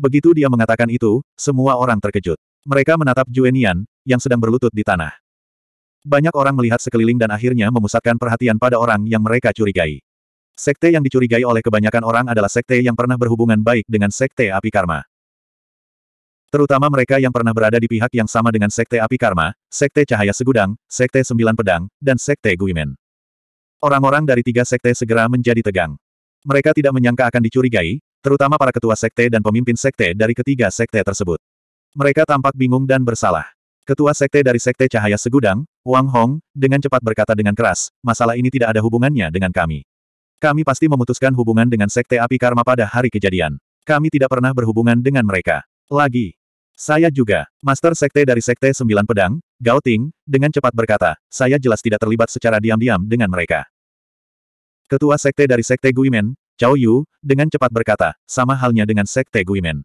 Begitu dia mengatakan itu, semua orang terkejut. Mereka menatap Juenian, yang sedang berlutut di tanah. Banyak orang melihat sekeliling dan akhirnya memusatkan perhatian pada orang yang mereka curigai. Sekte yang dicurigai oleh kebanyakan orang adalah sekte yang pernah berhubungan baik dengan sekte api karma. Terutama mereka yang pernah berada di pihak yang sama dengan sekte api karma, sekte cahaya segudang, sekte sembilan pedang, dan sekte Guimen. Orang-orang dari tiga sekte segera menjadi tegang. Mereka tidak menyangka akan dicurigai, terutama para ketua sekte dan pemimpin sekte dari ketiga sekte tersebut. Mereka tampak bingung dan bersalah. Ketua sekte dari sekte cahaya segudang, Wang Hong, dengan cepat berkata dengan keras, masalah ini tidak ada hubungannya dengan kami. Kami pasti memutuskan hubungan dengan sekte api karma pada hari kejadian. Kami tidak pernah berhubungan dengan mereka. Lagi. Saya juga, Master Sekte dari Sekte Sembilan Pedang, Gao Ting, dengan cepat berkata, saya jelas tidak terlibat secara diam-diam dengan mereka. Ketua Sekte dari Sekte Guimen, Chao Yu, dengan cepat berkata, sama halnya dengan Sekte Guimen.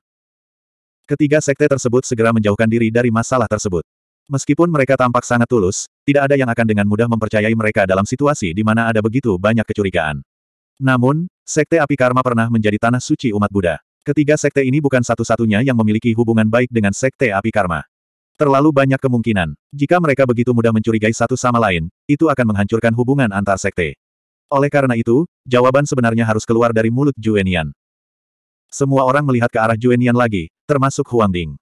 Ketiga sekte tersebut segera menjauhkan diri dari masalah tersebut. Meskipun mereka tampak sangat tulus, tidak ada yang akan dengan mudah mempercayai mereka dalam situasi di mana ada begitu banyak kecurigaan. Namun, Sekte Api Karma pernah menjadi tanah suci umat Buddha. Ketiga sekte ini bukan satu-satunya yang memiliki hubungan baik dengan Sekte Api Karma. Terlalu banyak kemungkinan. Jika mereka begitu mudah mencurigai satu sama lain, itu akan menghancurkan hubungan antar sekte. Oleh karena itu, jawaban sebenarnya harus keluar dari mulut Juenian. Semua orang melihat ke arah Juenian lagi, termasuk Huang Ding.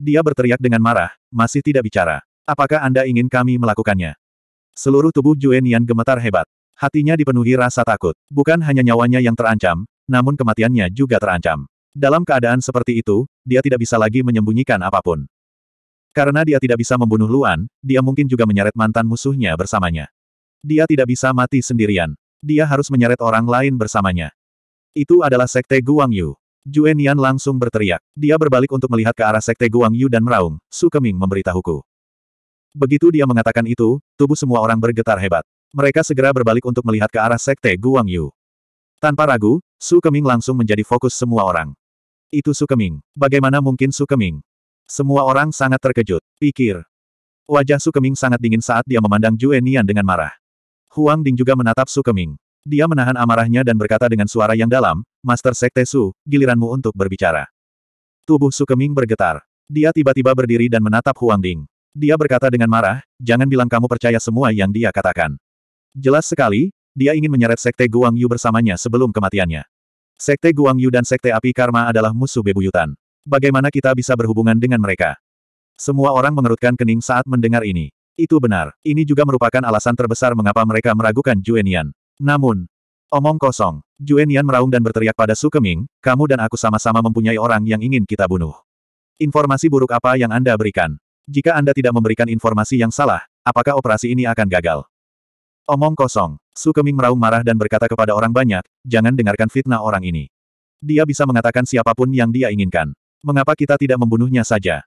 Dia berteriak dengan marah, masih tidak bicara. Apakah Anda ingin kami melakukannya? Seluruh tubuh Juenian gemetar hebat. Hatinya dipenuhi rasa takut. Bukan hanya nyawanya yang terancam, namun kematiannya juga terancam. Dalam keadaan seperti itu, dia tidak bisa lagi menyembunyikan apa pun. Karena dia tidak bisa membunuh Luan, dia mungkin juga menyeret mantan musuhnya bersamanya. Dia tidak bisa mati sendirian. Dia harus menyeret orang lain bersamanya. Itu adalah Sekte Guang Yu. Juen Yan langsung berteriak. Dia berbalik untuk melihat ke arah Sekte Guang Yu dan meraung, Su Keming memberitahuku. Begitu dia mengatakan itu, tubuh semua orang bergetar hebat. Mereka segera berbalik untuk melihat ke arah Sekte Guang Yu. Tanpa ragu, Su Keming langsung menjadi fokus semua orang. Itu Su Keming. Bagaimana mungkin Su Keming? Semua orang sangat terkejut. Pikir. Wajah Su Keming sangat dingin saat dia memandang Juen Yan dengan marah. Huang Ding juga menatap Su Keming. Dia menahan amarahnya dan berkata dengan suara yang dalam, Master Sekte Su, giliranmu untuk berbicara. Tubuh Su Keming bergetar. Dia tiba-tiba berdiri dan menatap Huang Ding. Dia berkata dengan marah, jangan bilang kamu percaya semua yang dia katakan. Jelas sekali, dia ingin menyeret Sekte Guang Yu bersamanya sebelum kematiannya. Sekte Guang Yu dan Sekte Api Karma adalah musuh bebuyutan. Bagaimana kita bisa berhubungan dengan mereka? Semua orang mengerutkan kening saat mendengar ini. Itu benar. Ini juga merupakan alasan terbesar mengapa mereka meragukan Juenian. Namun, omong kosong. Juenian meraung dan berteriak pada Su Keming, kamu dan aku sama-sama mempunyai orang yang ingin kita bunuh. Informasi buruk apa yang Anda berikan? Jika Anda tidak memberikan informasi yang salah, apakah operasi ini akan gagal? Omong kosong. Su Keming meraung marah dan berkata kepada orang banyak, jangan dengarkan fitnah orang ini. Dia bisa mengatakan siapa pun yang dia inginkan. Mengapa kita tidak membunuhnya saja?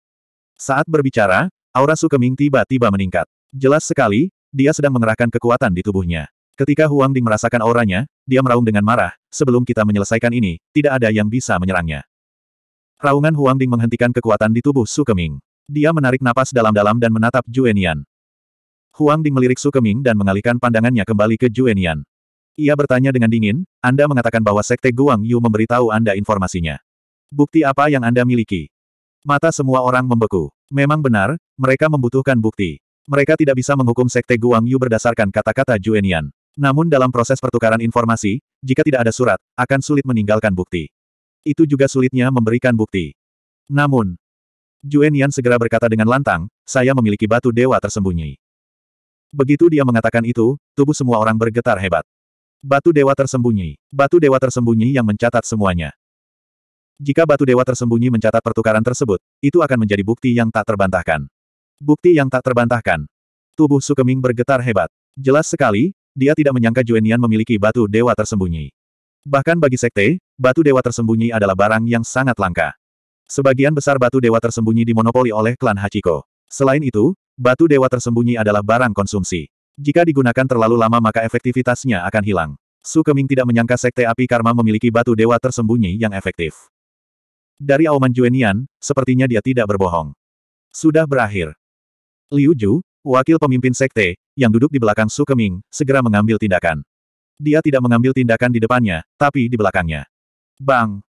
Saat berbicara, aura Su Keming tiba-tiba meningkat. Jelas sekali, dia sedang mengerahkan kekuatan di tubuhnya. Ketika Huang Ding merasakan auranya, dia meraung dengan marah, sebelum kita menyelesaikan ini, tidak ada yang bisa menyerangnya. Raungan Huang Ding menghentikan kekuatan di tubuh Su Keming. Dia menarik napas dalam-dalam dan menatap Juenian. Huang Ding melirik Su Keming dan mengalihkan pandangannya kembali ke Juenian. Ia bertanya dengan dingin, Anda mengatakan bahwa Sekte Guang Yu memberitahu Anda informasinya. Bukti apa yang Anda miliki? Mata semua orang membeku. Memang benar, mereka membutuhkan bukti. Mereka tidak bisa menghukum Sekte Guang Yu berdasarkan kata-kata Juenian. Namun dalam proses pertukaran informasi, jika tidak ada surat, akan sulit meninggalkan bukti. Itu juga sulitnya memberikan bukti. Namun, Juen Yan segera berkata dengan lantang, saya memiliki batu dewa tersembunyi. Begitu dia mengatakan itu, tubuh semua orang bergetar hebat. Batu dewa tersembunyi. Batu dewa tersembunyi yang mencatat semuanya. Jika batu dewa tersembunyi mencatat pertukaran tersebut, itu akan menjadi bukti yang tak terbantahkan. Bukti yang tak terbantahkan. Tubuh Sukeming bergetar hebat. Jelas sekali, dia tidak menyangka Juenian memiliki batu dewa tersembunyi. Bahkan bagi sekte, batu dewa tersembunyi adalah barang yang sangat langka. Sebagian besar batu dewa tersembunyi dimonopoli oleh klan Hachiko. Selain itu, batu dewa tersembunyi adalah barang konsumsi. Jika digunakan terlalu lama maka efektivitasnya akan hilang. Su Keming tidak menyangka sekte api karma memiliki batu dewa tersembunyi yang efektif. Dari auman Juenian, sepertinya dia tidak berbohong. Sudah berakhir. Liu Ju, Wakil pemimpin sekte, yang duduk di belakang Su Keming, segera mengambil tindakan. Dia tidak mengambil tindakan di depannya, tapi di belakangnya. Bang!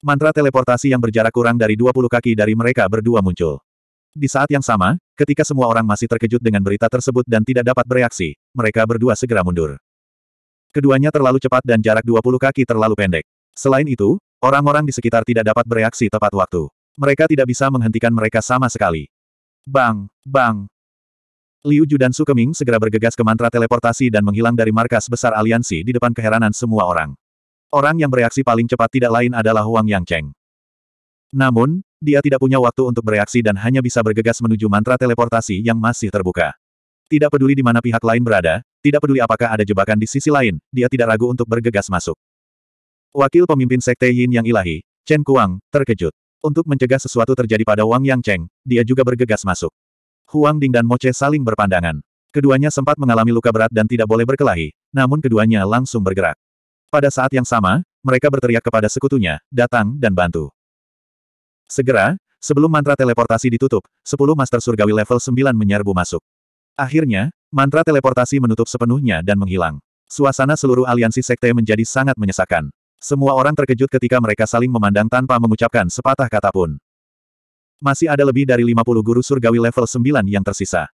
Mantra teleportasi yang berjarak kurang dari 20 kaki dari mereka berdua muncul. Di saat yang sama, ketika semua orang masih terkejut dengan berita tersebut dan tidak dapat bereaksi, mereka berdua segera mundur. Keduanya terlalu cepat dan jarak 20 kaki terlalu pendek. Selain itu, orang-orang di sekitar tidak dapat bereaksi tepat waktu. Mereka tidak bisa menghentikan mereka sama sekali. Bang! Bang! Liu Ju dan Su Keming segera bergegas ke mantra teleportasi dan menghilang dari markas besar aliansi di depan keheranan semua orang. Orang yang bereaksi paling cepat tidak lain adalah Huang Yangcheng. Namun, dia tidak punya waktu untuk bereaksi dan hanya bisa bergegas menuju mantra teleportasi yang masih terbuka. Tidak peduli di mana pihak lain berada, tidak peduli apakah ada jebakan di sisi lain, dia tidak ragu untuk bergegas masuk. Wakil pemimpin Sekte Yin yang ilahi, Chen Kuang, terkejut. Untuk mencegah sesuatu terjadi pada Wang Yangcheng, dia juga bergegas masuk. Huang Ding dan Moche saling berpandangan. Keduanya sempat mengalami luka berat dan tidak boleh berkelahi, namun keduanya langsung bergerak. Pada saat yang sama, mereka berteriak kepada sekutunya, datang dan bantu. Segera, sebelum mantra teleportasi ditutup, 10 Master Surgawi level 9 menyerbu masuk. Akhirnya, mantra teleportasi menutup sepenuhnya dan menghilang. Suasana seluruh aliansi sekte menjadi sangat menyesakan. Semua orang terkejut ketika mereka saling memandang tanpa mengucapkan sepatah kata pun. Masih ada lebih dari 50 guru surgawi level 9 yang tersisa.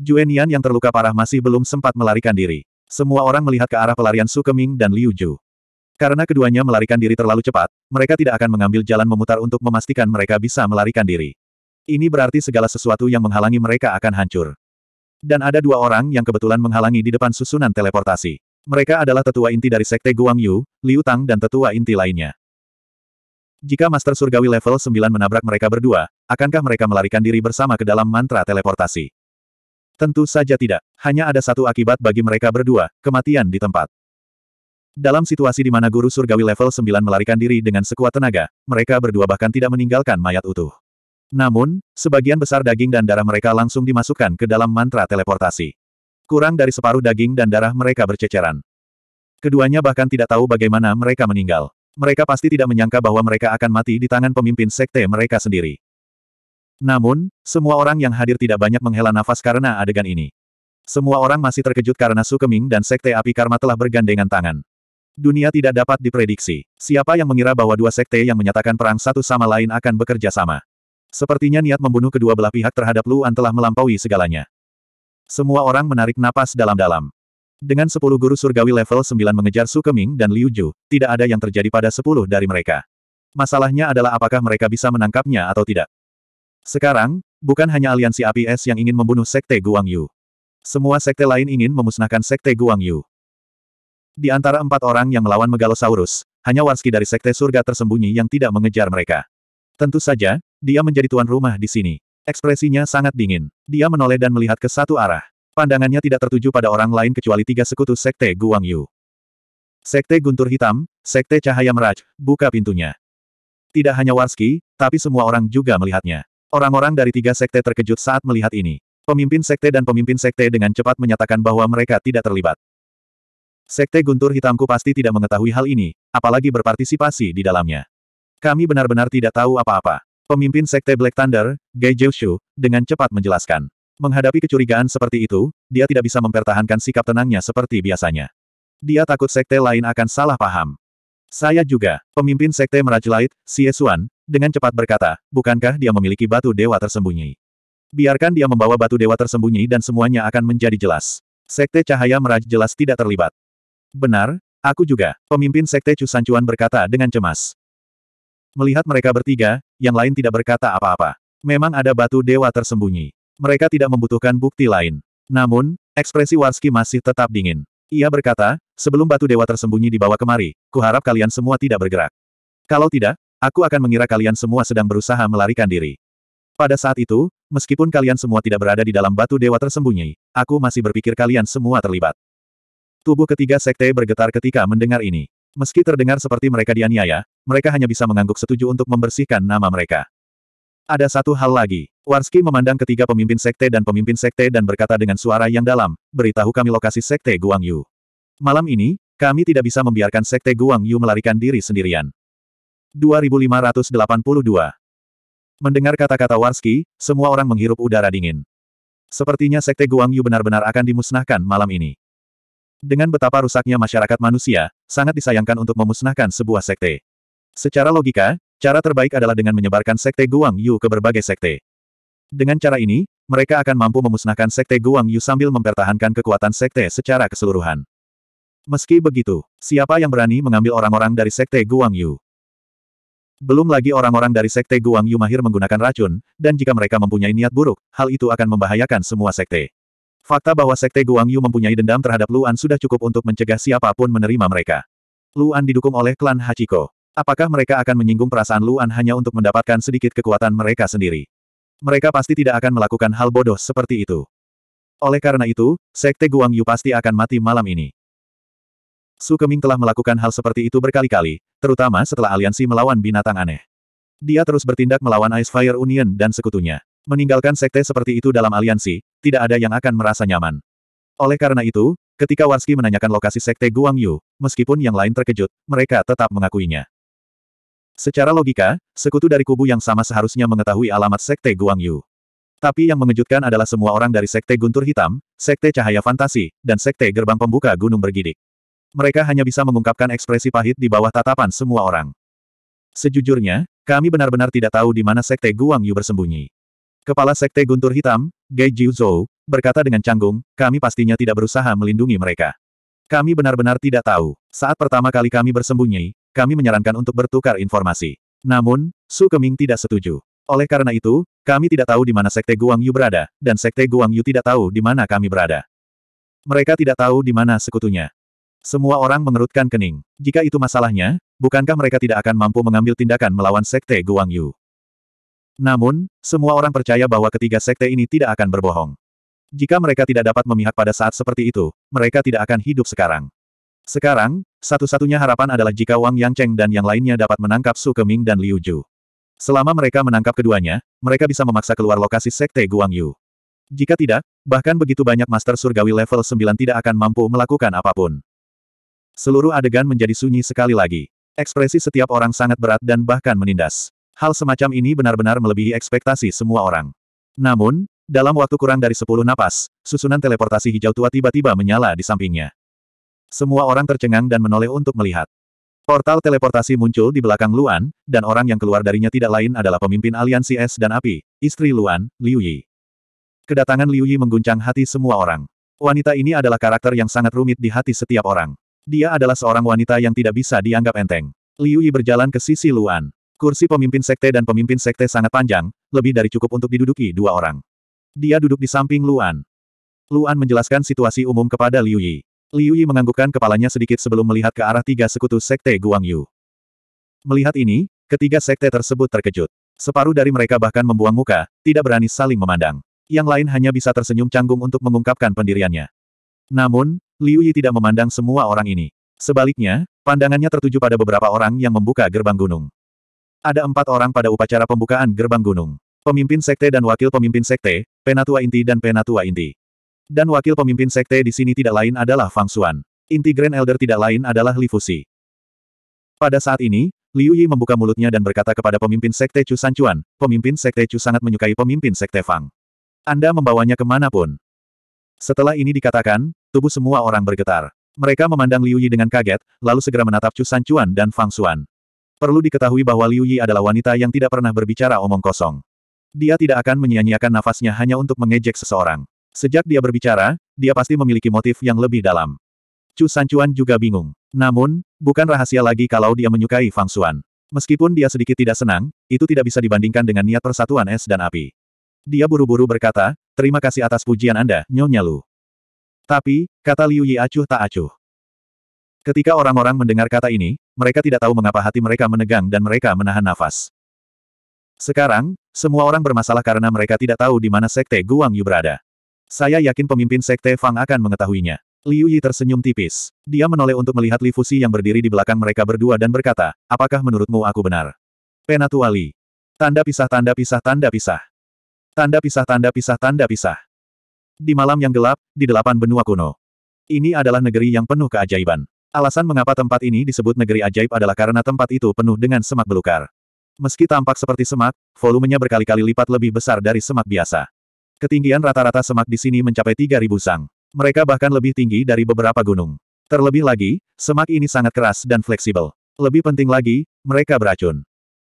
Juenian yang terluka parah masih belum sempat melarikan diri. Semua orang melihat ke arah pelarian Su Keming dan Liu Ju. Karena keduanya melarikan diri terlalu cepat, mereka tidak akan mengambil jalan memutar untuk memastikan mereka bisa melarikan diri. Ini berarti segala sesuatu yang menghalangi mereka akan hancur. Dan ada dua orang yang kebetulan menghalangi di depan susunan teleportasi. Mereka adalah tetua inti dari Sekte Guang Yu, Liu Tang dan tetua inti lainnya. Jika Master Surgawi level 9 menabrak mereka berdua, akankah mereka melarikan diri bersama ke dalam mantra teleportasi? Tentu saja tidak. Hanya ada satu akibat bagi mereka berdua, kematian di tempat. Dalam situasi di mana guru surgawi level 9 melarikan diri dengan sekuat tenaga, mereka berdua bahkan tidak meninggalkan mayat utuh. Namun, sebagian besar daging dan darah mereka langsung dimasukkan ke dalam mantra teleportasi. Kurang dari separuh daging dan darah mereka berceceran. Keduanya bahkan tidak tahu bagaimana mereka meninggal. Mereka pasti tidak menyangka bahwa mereka akan mati di tangan pemimpin sekte mereka sendiri. Namun, semua orang yang hadir tidak banyak menghela nafas karena adegan ini. Semua orang masih terkejut karena Su Keming dan Sekte Api Karma telah bergandengan tangan. Dunia tidak dapat diprediksi. Siapa yang mengira bahwa dua sekte yang menyatakan perang satu sama lain akan bekerja sama? Sepertinya niat membunuh kedua belah pihak terhadap Luan telah melampaui segalanya. Semua orang menarik napas dalam-dalam. Dengan sepuluh guru surgawi level 9 mengejar Su Keming dan Liu Ju, tidak ada yang terjadi pada sepuluh dari mereka. Masalahnya adalah apakah mereka bisa menangkapnya atau tidak. Sekarang, bukan hanya aliansi api es yang ingin membunuh Sekte Guang Yu. Semua sekte lain ingin memusnahkan Sekte Guang Yu. Di antara empat orang yang melawan Megalosaurus, hanya Warski dari Sekte Surga tersembunyi yang tidak mengejar mereka. Tentu saja, dia menjadi tuan rumah di sini. Ekspresinya sangat dingin. Dia menoleh dan melihat ke satu arah. Pandangannya tidak tertuju pada orang lain kecuali tiga sekutu Sekte Guang Yu. Sekte Guntur Hitam, Sekte Cahaya Meraj, buka pintunya. Tidak hanya Warski, tapi semua orang juga melihatnya. Orang-orang dari tiga sekte terkejut saat melihat ini. Pemimpin sekte dan pemimpin sekte dengan cepat menyatakan bahwa mereka tidak terlibat. Sekte Guntur Hitamku pasti tidak mengetahui hal ini, apalagi berpartisipasi di dalamnya. Kami benar-benar tidak tahu apa-apa. Pemimpin Sekte Black Thunder, Gai Jiushu, dengan cepat menjelaskan. Menghadapi kecurigaan seperti itu, dia tidak bisa mempertahankan sikap tenangnya seperti biasanya. Dia takut sekte lain akan salah paham. Saya juga, pemimpin sekte Merajlait, Xie dengan cepat berkata, bukankah dia memiliki batu dewa tersembunyi? Biarkan dia membawa batu dewa tersembunyi dan semuanya akan menjadi jelas. Sekte Cahaya Meraj jelas tidak terlibat. Benar, aku juga, pemimpin sekte Cusancuan berkata dengan cemas. Melihat mereka bertiga, yang lain tidak berkata apa-apa. Memang ada batu dewa tersembunyi. Mereka tidak membutuhkan bukti lain. Namun, ekspresi Warski masih tetap dingin. Ia berkata, sebelum batu dewa tersembunyi dibawa kemari, kuharap kalian semua tidak bergerak. Kalau tidak, aku akan mengira kalian semua sedang berusaha melarikan diri. Pada saat itu, meskipun kalian semua tidak berada di dalam batu dewa tersembunyi, aku masih berpikir kalian semua terlibat. Tubuh ketiga sekte bergetar ketika mendengar ini. Meski terdengar seperti mereka dianiaya, mereka hanya bisa mengangguk setuju untuk membersihkan nama mereka. Ada satu hal lagi. Warski memandang ketiga pemimpin sekte dan pemimpin sekte dan berkata dengan suara yang dalam, beritahu kami lokasi sekte Guang Yu. Malam ini, kami tidak bisa membiarkan sekte Guang Yu melarikan diri sendirian. 2582 Mendengar kata-kata Warski, semua orang menghirup udara dingin. Sepertinya Sekte Guang Yu benar-benar akan dimusnahkan malam ini. Dengan betapa rusaknya masyarakat manusia, sangat disayangkan untuk memusnahkan sebuah sekte. Secara logika, cara terbaik adalah dengan menyebarkan Sekte Guang Yu ke berbagai sekte. Dengan cara ini, mereka akan mampu memusnahkan Sekte Guang Yu sambil mempertahankan kekuatan sekte secara keseluruhan. Meski begitu, siapa yang berani mengambil orang-orang dari Sekte Guang Yu? Belum lagi orang-orang dari Sekte Guang Yu mahir menggunakan racun, dan jika mereka mempunyai niat buruk, hal itu akan membahayakan semua sekte. Fakta bahwa Sekte Guang Yu mempunyai dendam terhadap Luan sudah cukup untuk mencegah siapa pun menerima mereka. Luan didukung oleh klan Hachiko. Apakah mereka akan menyinggung perasaan Luan hanya untuk mendapatkan sedikit kekuatan mereka sendiri? Mereka pasti tidak akan melakukan hal bodoh seperti itu. Oleh karena itu, Sekte Guang Yu pasti akan mati malam ini. Su Keming telah melakukan hal seperti itu berkali-kali, terutama setelah aliansi melawan binatang aneh. Dia terus bertindak melawan Ice Fire Union dan sekutunya. Meninggalkan sekte seperti itu dalam aliansi, tidak ada yang akan merasa nyaman. Oleh karena itu, ketika Warski menanyakan lokasi sekte Guang Yu, meskipun yang lain terkejut, mereka tetap mengakuinya. Secara logika, sekutu dari kubu yang sama seharusnya mengetahui alamat sekte Guang Yu. Tapi yang mengejutkan adalah semua orang dari sekte Guntur Hitam, sekte Cahaya Fantasi, dan sekte Gerbang Pembuka Gunung Bergidik. Mereka hanya bisa mengungkapkan ekspresi pahit di bawah tatapan semua orang. Sejujurnya, kami benar-benar tidak tahu di mana Sekte Guang Yu bersembunyi. Kepala Sekte Guntur Hitam, Gai Jiu Zhou, berkata dengan canggung, kami pastinya tidak berusaha melindungi mereka. Kami benar-benar tidak tahu. Saat pertama kali kami bersembunyi, kami menyarankan untuk bertukar informasi. Namun, Su Keming tidak setuju. Oleh karena itu, kami tidak tahu di mana Sekte Guang Yu berada, dan Sekte Guang Yu tidak tahu di mana kami berada. Mereka tidak tahu di mana sekutunya. Semua orang mengerutkan kening. Jika itu masalahnya, bukankah mereka tidak akan mampu mengambil tindakan melawan Sekte Guang Yu? Namun, semua orang percaya bahwa ketiga sekte ini tidak akan berbohong. Jika mereka tidak dapat memihak pada saat seperti itu, mereka tidak akan hidup sekarang. Sekarang, satu-satunya harapan adalah jika Wang Yangcheng dan yang lainnya dapat menangkap Su Keming dan Liu Ju. Selama mereka menangkap keduanya, mereka bisa memaksa keluar lokasi Sekte Guang Yu. Jika tidak, bahkan begitu banyak Master Surgawi level 9 tidak akan mampu melakukan apa pun. Seluruh adegan menjadi sunyi sekali lagi. Ekspresi setiap orang sangat berat dan bahkan menindas. Hal semacam ini benar-benar melebihi ekspektasi semua orang. Namun, dalam waktu kurang dari sepuluh napas, susunan teleportasi hijau tua tiba-tiba menyala di sampingnya. Semua orang tercengang dan menoleh untuk melihat. Portal teleportasi muncul di belakang Luan, dan orang yang keluar darinya tidak lain adalah pemimpin aliansi es dan api, istri Luan, Liu Yi. Kedatangan Liu Yi mengguncang hati semua orang. Wanita ini adalah karakter yang sangat rumit di hati setiap orang. Dia adalah seorang wanita yang tidak bisa dianggap enteng. Liu Yi berjalan ke sisi Luan. Kursi pemimpin sekte dan pemimpin sekte sangat panjang, lebih dari cukup untuk diduduki dua orang. Dia duduk di samping Luan. Luan menjelaskan situasi umum kepada Liu Yi. Liu Yi menganggukkan kepalanya sedikit sebelum melihat ke arah tiga sekutu sekte Guang Yu. Melihat ini, ketiga sekte tersebut terkejut. Separuh dari mereka bahkan membuang muka, tidak berani saling memandang. Yang lain hanya bisa tersenyum canggung untuk mengungkapkan pendiriannya. Namun, Liu Yi tidak memandang semua orang ini. Sebaliknya, pandangannya tertuju pada beberapa orang yang membuka gerbang gunung. Ada empat orang pada upacara pembukaan gerbang gunung. Pemimpin sekte dan wakil pemimpin sekte, penatua inti dan penatua inti. Dan wakil pemimpin sekte di sini tidak lain adalah Fang Xuan. Inti Grand Elder tidak lain adalah Li Fuxi. Pada saat ini, Liu Yi membuka mulutnya dan berkata kepada pemimpin sekte Chu Sanchuan, pemimpin sekte Chu sangat menyukai pemimpin sekte Fang. Anda membawanya ke mana pun. Setelah ini dikatakan, tubuh semua orang bergetar. Mereka memandang Liu Yi dengan kaget, lalu segera menatap Chu Sanchuan dan Fang Xuan. Perlu diketahui bahwa Liu Yi adalah wanita yang tidak pernah berbicara omong kosong. Dia tidak akan menyia-nyiakan nafasnya hanya untuk mengejek seseorang. Sejak dia berbicara, dia pasti memiliki motif yang lebih dalam. Chu Sanchuan juga bingung. Namun, bukan rahasia lagi kalau dia menyukai Fang Xuan. Meskipun dia sedikit tidak senang, itu tidak bisa dibandingkan dengan niat persatuan es dan api. Dia buru-buru berkata, terima kasih atas pujian Anda, Nyonya Lu. Tapi, kata Liu Yi acuh tak acuh. Ketika orang-orang mendengar kata ini, mereka tidak tahu mengapa hati mereka menegang dan mereka menahan nafas. Sekarang, semua orang bermasalah karena mereka tidak tahu di mana Sekte Guang Yu berada. Saya yakin pemimpin Sekte Fang akan mengetahuinya. Liu Yi tersenyum tipis. Dia menoleh untuk melihat Li Fuxi yang berdiri di belakang mereka berdua dan berkata, apakah menurutmu aku benar? Penatua Li. Tanda pisah tanda pisah tanda pisah. Tanda pisah tanda pisah tanda pisah. Di malam yang gelap, di delapan benua kuno. Ini adalah negeri yang penuh keajaiban. Alasan mengapa tempat ini disebut negeri ajaib adalah karena tempat itu penuh dengan semak belukar. Meski tampak seperti semak, volumenya berkali-kali lipat lebih besar dari semak biasa. Ketinggian rata-rata semak di sini mencapai 3000 sang. Mereka bahkan lebih tinggi dari beberapa gunung. Terlebih lagi, semak ini sangat keras dan fleksibel. Lebih penting lagi, mereka beracun.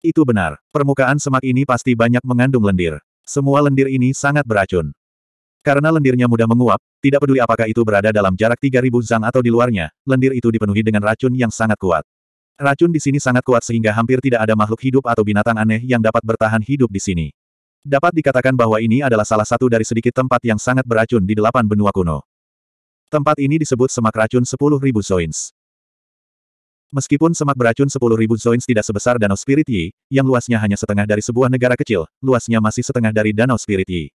Itu benar, permukaan semak ini pasti banyak mengandung lendir. Semua lendir ini sangat beracun. Karena lendirnya mudah menguap, tidak peduli apakah itu berada dalam jarak 3000 zang atau di luarnya, lendir itu dipenuhi dengan racun yang sangat kuat. Racun di sini sangat kuat sehingga hampir tidak ada makhluk hidup atau binatang aneh yang dapat bertahan hidup di sini. Dapat dikatakan bahwa ini adalah salah satu dari sedikit tempat yang sangat beracun di delapan benua kuno. Tempat ini disebut semak racun 10.000 zoins. Meskipun semak beracun 10.000 zoins tidak sebesar Danau Spirit Yi, yang luasnya hanya setengah dari sebuah negara kecil, luasnya masih setengah dari Danau Spirit Yi.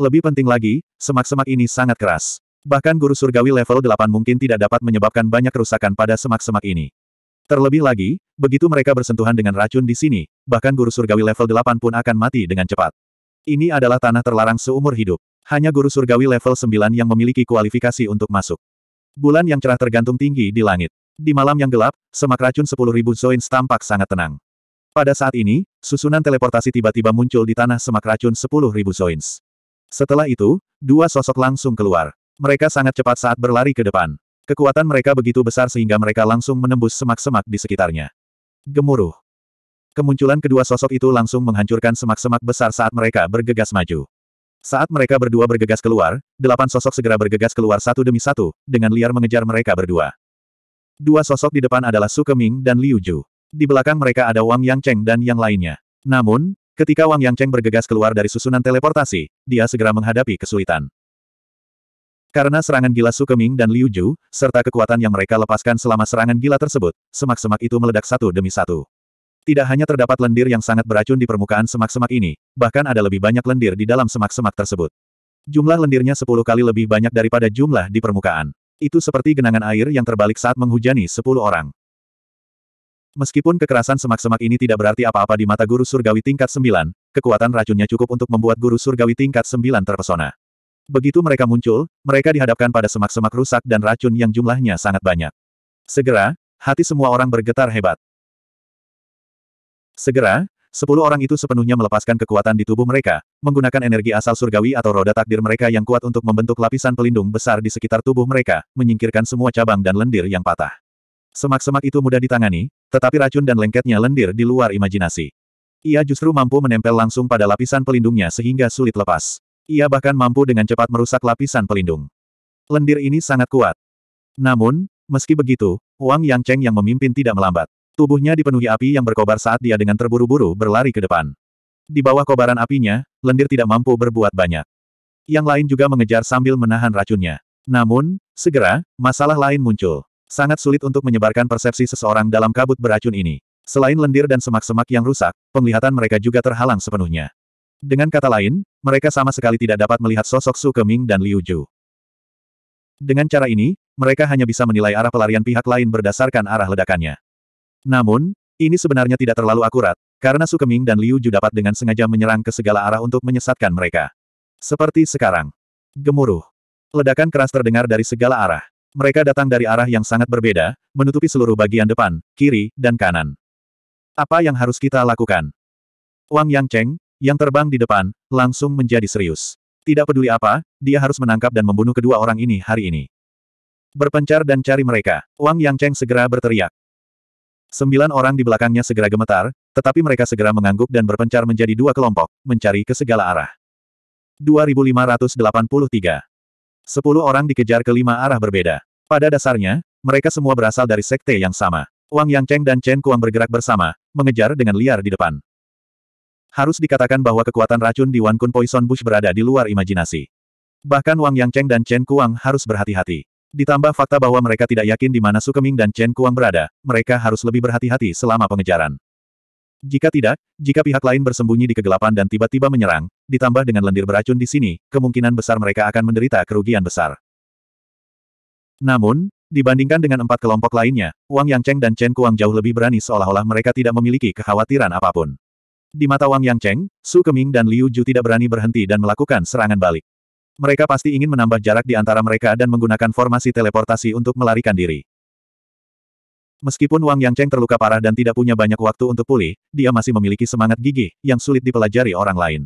Lebih penting lagi, semak-semak ini sangat keras. Bahkan guru surgawi level 8 mungkin tidak dapat menyebabkan banyak kerusakan pada semak-semak ini. Terlebih lagi, begitu mereka bersentuhan dengan racun di sini, bahkan guru surgawi level 8 pun akan mati dengan cepat. Ini adalah tanah terlarang seumur hidup. Hanya guru surgawi level 9 yang memiliki kualifikasi untuk masuk. Bulan yang cerah tergantung tinggi di langit. Di malam yang gelap, semak racun 10.000 zoins tampak sangat tenang. Pada saat ini, susunan teleportasi tiba-tiba muncul di tanah semak racun 10.000 zoins. Setelah itu, dua sosok langsung keluar. Mereka sangat cepat saat berlari ke depan. Kekuatan mereka begitu besar sehingga mereka langsung menembus semak-semak di sekitarnya. Gemuruh. Kemunculan kedua sosok itu langsung menghancurkan semak-semak besar saat mereka bergegas maju. Saat mereka berdua bergegas keluar, delapan sosok segera bergegas keluar satu demi satu, dengan liar mengejar mereka berdua. Dua sosok di depan adalah Su Keming dan Liu Ju. Di belakang mereka ada Wang Yangcheng dan yang lainnya. Namun, ketika Wang Yangcheng bergegas keluar dari susunan teleportasi, dia segera menghadapi kesulitan. Karena serangan gila Su Keming dan Liu Ju, serta kekuatan yang mereka lepaskan selama serangan gila tersebut, semak-semak itu meledak satu demi satu. Tidak hanya terdapat lendir yang sangat beracun di permukaan semak-semak ini, bahkan ada lebih banyak lendir di dalam semak-semak tersebut. Jumlah lendirnya sepuluh kali lebih banyak daripada jumlah di permukaan. Itu seperti genangan air yang terbalik saat menghujani sepuluh orang. Meskipun kekerasan semak-semak ini tidak berarti apa-apa di mata guru surgawi tingkat sembilan, kekuatan racunnya cukup untuk membuat guru surgawi tingkat sembilan terpesona. Begitu mereka muncul, mereka dihadapkan pada semak-semak rusak dan racun yang jumlahnya sangat banyak. Segera, hati semua orang bergetar hebat. Segera, sepuluh orang itu sepenuhnya melepaskan kekuatan di tubuh mereka, menggunakan energi asal surgawi atau roda takdir mereka yang kuat untuk membentuk lapisan pelindung besar di sekitar tubuh mereka, menyingkirkan semua cabang dan lendir yang patah. Semak-semak itu mudah ditangani, tetapi racun dan lengketnya lendir di luar imajinasi. Ia justru mampu menempel langsung pada lapisan pelindungnya sehingga sulit lepas. Ia bahkan mampu dengan cepat merusak lapisan pelindung. Lendir ini sangat kuat. Namun, meski begitu, Wang Yangcheng yang memimpin tidak melambat. Tubuhnya dipenuhi api yang berkobar saat dia dengan terburu-buru berlari ke depan. Di bawah kobaran apinya, lendir tidak mampu berbuat banyak. Yang lain juga mengejar sambil menahan racunnya. Namun, segera, masalah lain muncul. Sangat sulit untuk menyebarkan persepsi seseorang dalam kabut beracun ini. Selain lendir dan semak-semak yang rusak, penglihatan mereka juga terhalang sepenuhnya. Dengan kata lain, mereka sama sekali tidak dapat melihat sosok Su Keming dan Liu Ju. Dengan cara ini, mereka hanya bisa menilai arah pelarian pihak lain berdasarkan arah ledakannya. Namun, ini sebenarnya tidak terlalu akurat, karena Su Keming dan Liu Ju dapat dengan sengaja menyerang ke segala arah untuk menyesatkan mereka. Seperti sekarang. Gemuruh. Ledakan keras terdengar dari segala arah. Mereka datang dari arah yang sangat berbeda, menutupi seluruh bagian depan, kiri, dan kanan. Apa yang harus kita lakukan? Wang Yangcheng, yang terbang di depan, langsung menjadi serius. Tidak peduli apa, dia harus menangkap dan membunuh kedua orang ini hari ini. Berpencar dan cari mereka. Wang Yangcheng segera berteriak. Sembilan orang di belakangnya segera gemetar, tetapi mereka segera mengangguk dan berpencar menjadi dua kelompok, mencari ke segala arah. 2583. Sepuluh orang dikejar ke lima arah berbeda. Pada dasarnya, mereka semua berasal dari sekte yang sama. Wang Yangcheng dan Chen Kuang bergerak bersama, mengejar dengan liar di depan. Harus dikatakan bahwa kekuatan racun di Wan Kun Poison Bush berada di luar imajinasi. Bahkan Wang Yangcheng dan Chen Kuang harus berhati-hati. Ditambah fakta bahwa mereka tidak yakin di mana Su Keming dan Chen Kuang berada, mereka harus lebih berhati-hati selama pengejaran. Jika tidak, jika pihak lain bersembunyi di kegelapan dan tiba-tiba menyerang, ditambah dengan lendir beracun di sini, kemungkinan besar mereka akan menderita kerugian besar. Namun, dibandingkan dengan empat kelompok lainnya, Wang Yangcheng dan Chen Kuang jauh lebih berani seolah-olah mereka tidak memiliki kekhawatiran apa pun. Di mata Wang Yangcheng, Su Keming dan Liu Ju tidak berani berhenti dan melakukan serangan balik. Mereka pasti ingin menambah jarak di antara mereka dan menggunakan formasi teleportasi untuk melarikan diri. Meskipun Wang Yangcheng terluka parah dan tidak punya banyak waktu untuk pulih, dia masih memiliki semangat gigih, yang sulit dipelajari orang lain.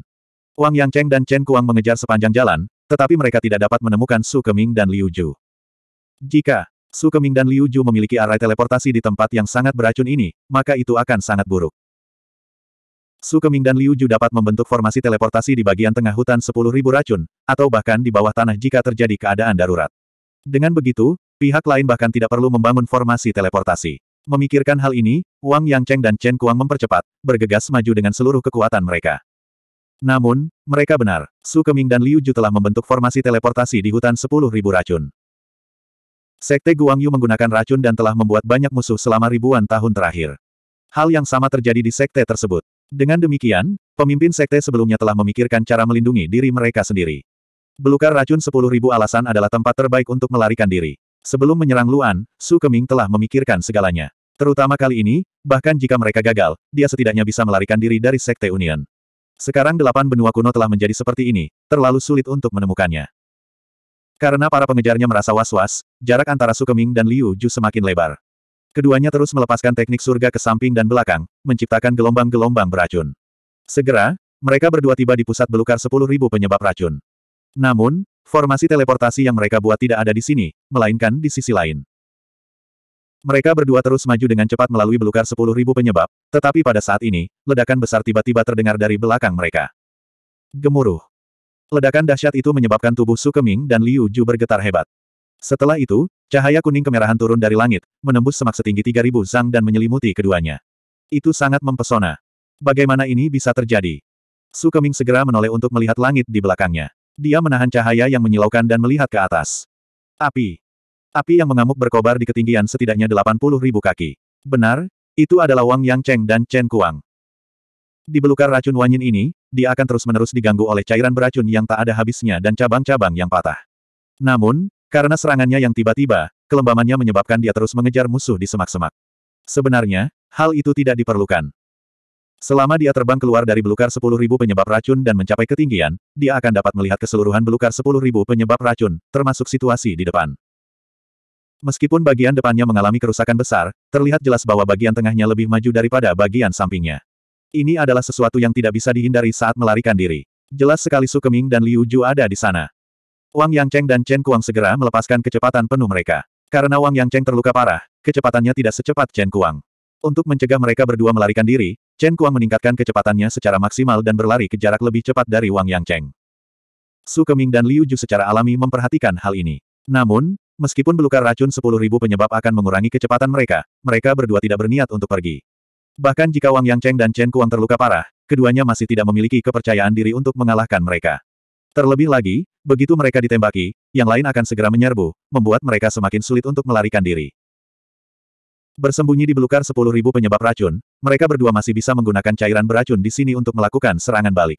Wang Yangcheng dan Chen Kuang mengejar sepanjang jalan, tetapi mereka tidak dapat menemukan Su Keming dan Liu Ju. Jika Su Keming dan Liu Ju memiliki arai teleportasi di tempat yang sangat beracun ini, maka itu akan sangat buruk. Su Keming dan Liu Ju dapat membentuk formasi teleportasi di bagian tengah hutan 10.000 racun, atau bahkan di bawah tanah jika terjadi keadaan darurat. Dengan begitu, pihak lain bahkan tidak perlu membangun formasi teleportasi. Memikirkan hal ini, Wang Yangcheng dan Chen Kuang mempercepat, bergegas maju dengan seluruh kekuatan mereka. Namun, mereka benar, Su Keming dan Liu Ju telah membentuk formasi teleportasi di hutan 10.000 racun. Sekte Guang Yu menggunakan racun dan telah membuat banyak musuh selama ribuan tahun terakhir. Hal yang sama terjadi di sekte tersebut. Dengan demikian, pemimpin sekte sebelumnya telah memikirkan cara melindungi diri mereka sendiri. Belukar racun 10.000 alasan adalah tempat terbaik untuk melarikan diri. Sebelum menyerang Luan, Su Keming telah memikirkan segalanya. Terutama kali ini, bahkan jika mereka gagal, dia setidaknya bisa melarikan diri dari Sekte Union. Sekarang delapan benua kuno telah menjadi seperti ini, terlalu sulit untuk menemukannya. Karena para pengejarnya merasa was-was, jarak antara Sukeming dan Liu Ju semakin lebar. Keduanya terus melepaskan teknik surga ke samping dan belakang, menciptakan gelombang-gelombang beracun. Segera, mereka berdua tiba di pusat belukar 10.000 penyebab racun. Namun, formasi teleportasi yang mereka buat tidak ada di sini, melainkan di sisi lain. Mereka berdua terus maju dengan cepat melalui belukar sepuluh ribu penyebab, tetapi pada saat ini, ledakan besar tiba-tiba terdengar dari belakang mereka. Gemuruh. Ledakan dahsyat itu menyebabkan tubuh Su Keming dan Liu Ju bergetar hebat. Setelah itu, cahaya kuning kemerahan turun dari langit, menembus semak setinggi 3000 zang dan menyelimuti keduanya. Itu sangat mempesona. Bagaimana ini bisa terjadi? Su Keming segera menoleh untuk melihat langit di belakangnya. Dia menahan cahaya yang menyilaukan dan melihat ke atas. Api. Api yang mengamuk berkobar di ketinggian setidaknya 80 ribu kaki. Benar, itu adalah Wang Yangcheng dan Chen Kuang. Di belukar racun wanyin ini, dia akan terus-menerus diganggu oleh cairan beracun yang tak ada habisnya dan cabang-cabang yang patah. Namun, karena serangannya yang tiba-tiba, kelembamannya menyebabkan dia terus mengejar musuh di semak-semak. Sebenarnya, hal itu tidak diperlukan. Selama dia terbang keluar dari belukar 10.000 penyebab racun dan mencapai ketinggian, dia akan dapat melihat keseluruhan belukar 10.000 penyebab racun, termasuk situasi di depan. Meskipun bagian depannya mengalami kerusakan besar, terlihat jelas bahwa bagian tengahnya lebih maju daripada bagian sampingnya. Ini adalah sesuatu yang tidak bisa dihindari saat melarikan diri. Jelas sekali Su Keming dan Liu Ju ada di sana. Wang Yangcheng dan Chen Kuang segera melepaskan kecepatan penuh mereka. Karena Wang Yangcheng terluka parah, kecepatannya tidak secepat Chen Kuang. Untuk mencegah mereka berdua melarikan diri, Chen Kuang meningkatkan kecepatannya secara maksimal dan berlari ke jarak lebih cepat dari Wang Yangcheng. Su Keming dan Liu Ju secara alami memperhatikan hal ini. Namun, Meskipun belukar racun 10.000 penyebab akan mengurangi kecepatan mereka, mereka berdua tidak berniat untuk pergi. Bahkan jika Wang Yangcheng dan Chen Kuang terluka parah, keduanya masih tidak memiliki kepercayaan diri untuk mengalahkan mereka. Terlebih lagi, begitu mereka ditembaki, yang lain akan segera menyerbu, membuat mereka semakin sulit untuk melarikan diri. Bersembunyi di belukar 10.000 penyebab racun, mereka berdua masih bisa menggunakan cairan beracun di sini untuk melakukan serangan balik.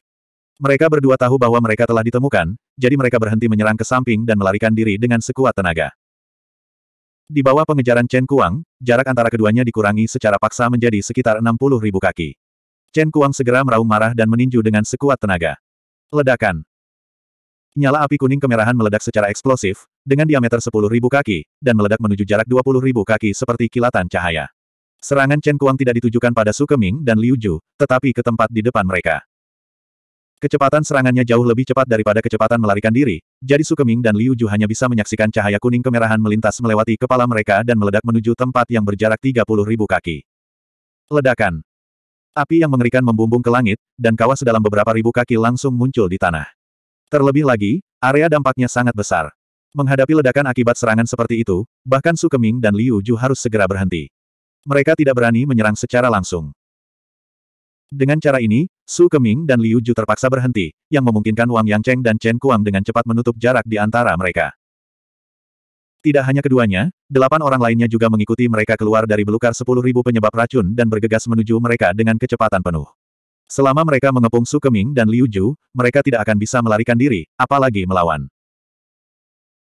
Mereka berdua tahu bahwa mereka telah ditemukan, jadi mereka berhenti menyerang ke samping dan melarikan diri dengan sekuat tenaga. Di bawah pengejaran Chen Kuang, jarak antara keduanya dikurangi secara paksa menjadi sekitar 60 ribu kaki. Chen Kuang segera meraung marah dan meninju dengan sekuat tenaga. Ledakan. Nyala api kuning kemerahan meledak secara eksplosif, dengan diameter 10 ribu kaki, dan meledak menuju jarak 20 ribu kaki seperti kilatan cahaya. Serangan Chen Kuang tidak ditujukan pada Su Keming dan Liu Ju, tetapi ke tempat di depan mereka. Kecepatan serangannya jauh lebih cepat daripada kecepatan melarikan diri, jadi Su Keming dan Liu Ju hanya bisa menyaksikan cahaya kuning kemerahan melintas melewati kepala mereka dan meledak menuju tempat yang berjarak 30 ribu kaki. Ledakan. Api yang mengerikan membumbung ke langit, dan kawah sedalam beberapa ribu kaki langsung muncul di tanah. Terlebih lagi, area dampaknya sangat besar. Menghadapi ledakan akibat serangan seperti itu, bahkan Su Keming dan Liu Ju harus segera berhenti. Mereka tidak berani menyerang secara langsung. Dengan cara ini, Su Keming dan Liu Ju terpaksa berhenti, yang memungkinkan Wang Yangcheng dan Chen Kuang dengan cepat menutup jarak di antara mereka. Tidak hanya keduanya, delapan orang lainnya juga mengikuti mereka keluar dari belukar sepuluh ribu penyebab racun dan bergegas menuju mereka dengan kecepatan penuh. Selama mereka mengepung Su Keming dan Liu Ju, mereka tidak akan bisa melarikan diri, apalagi melawan.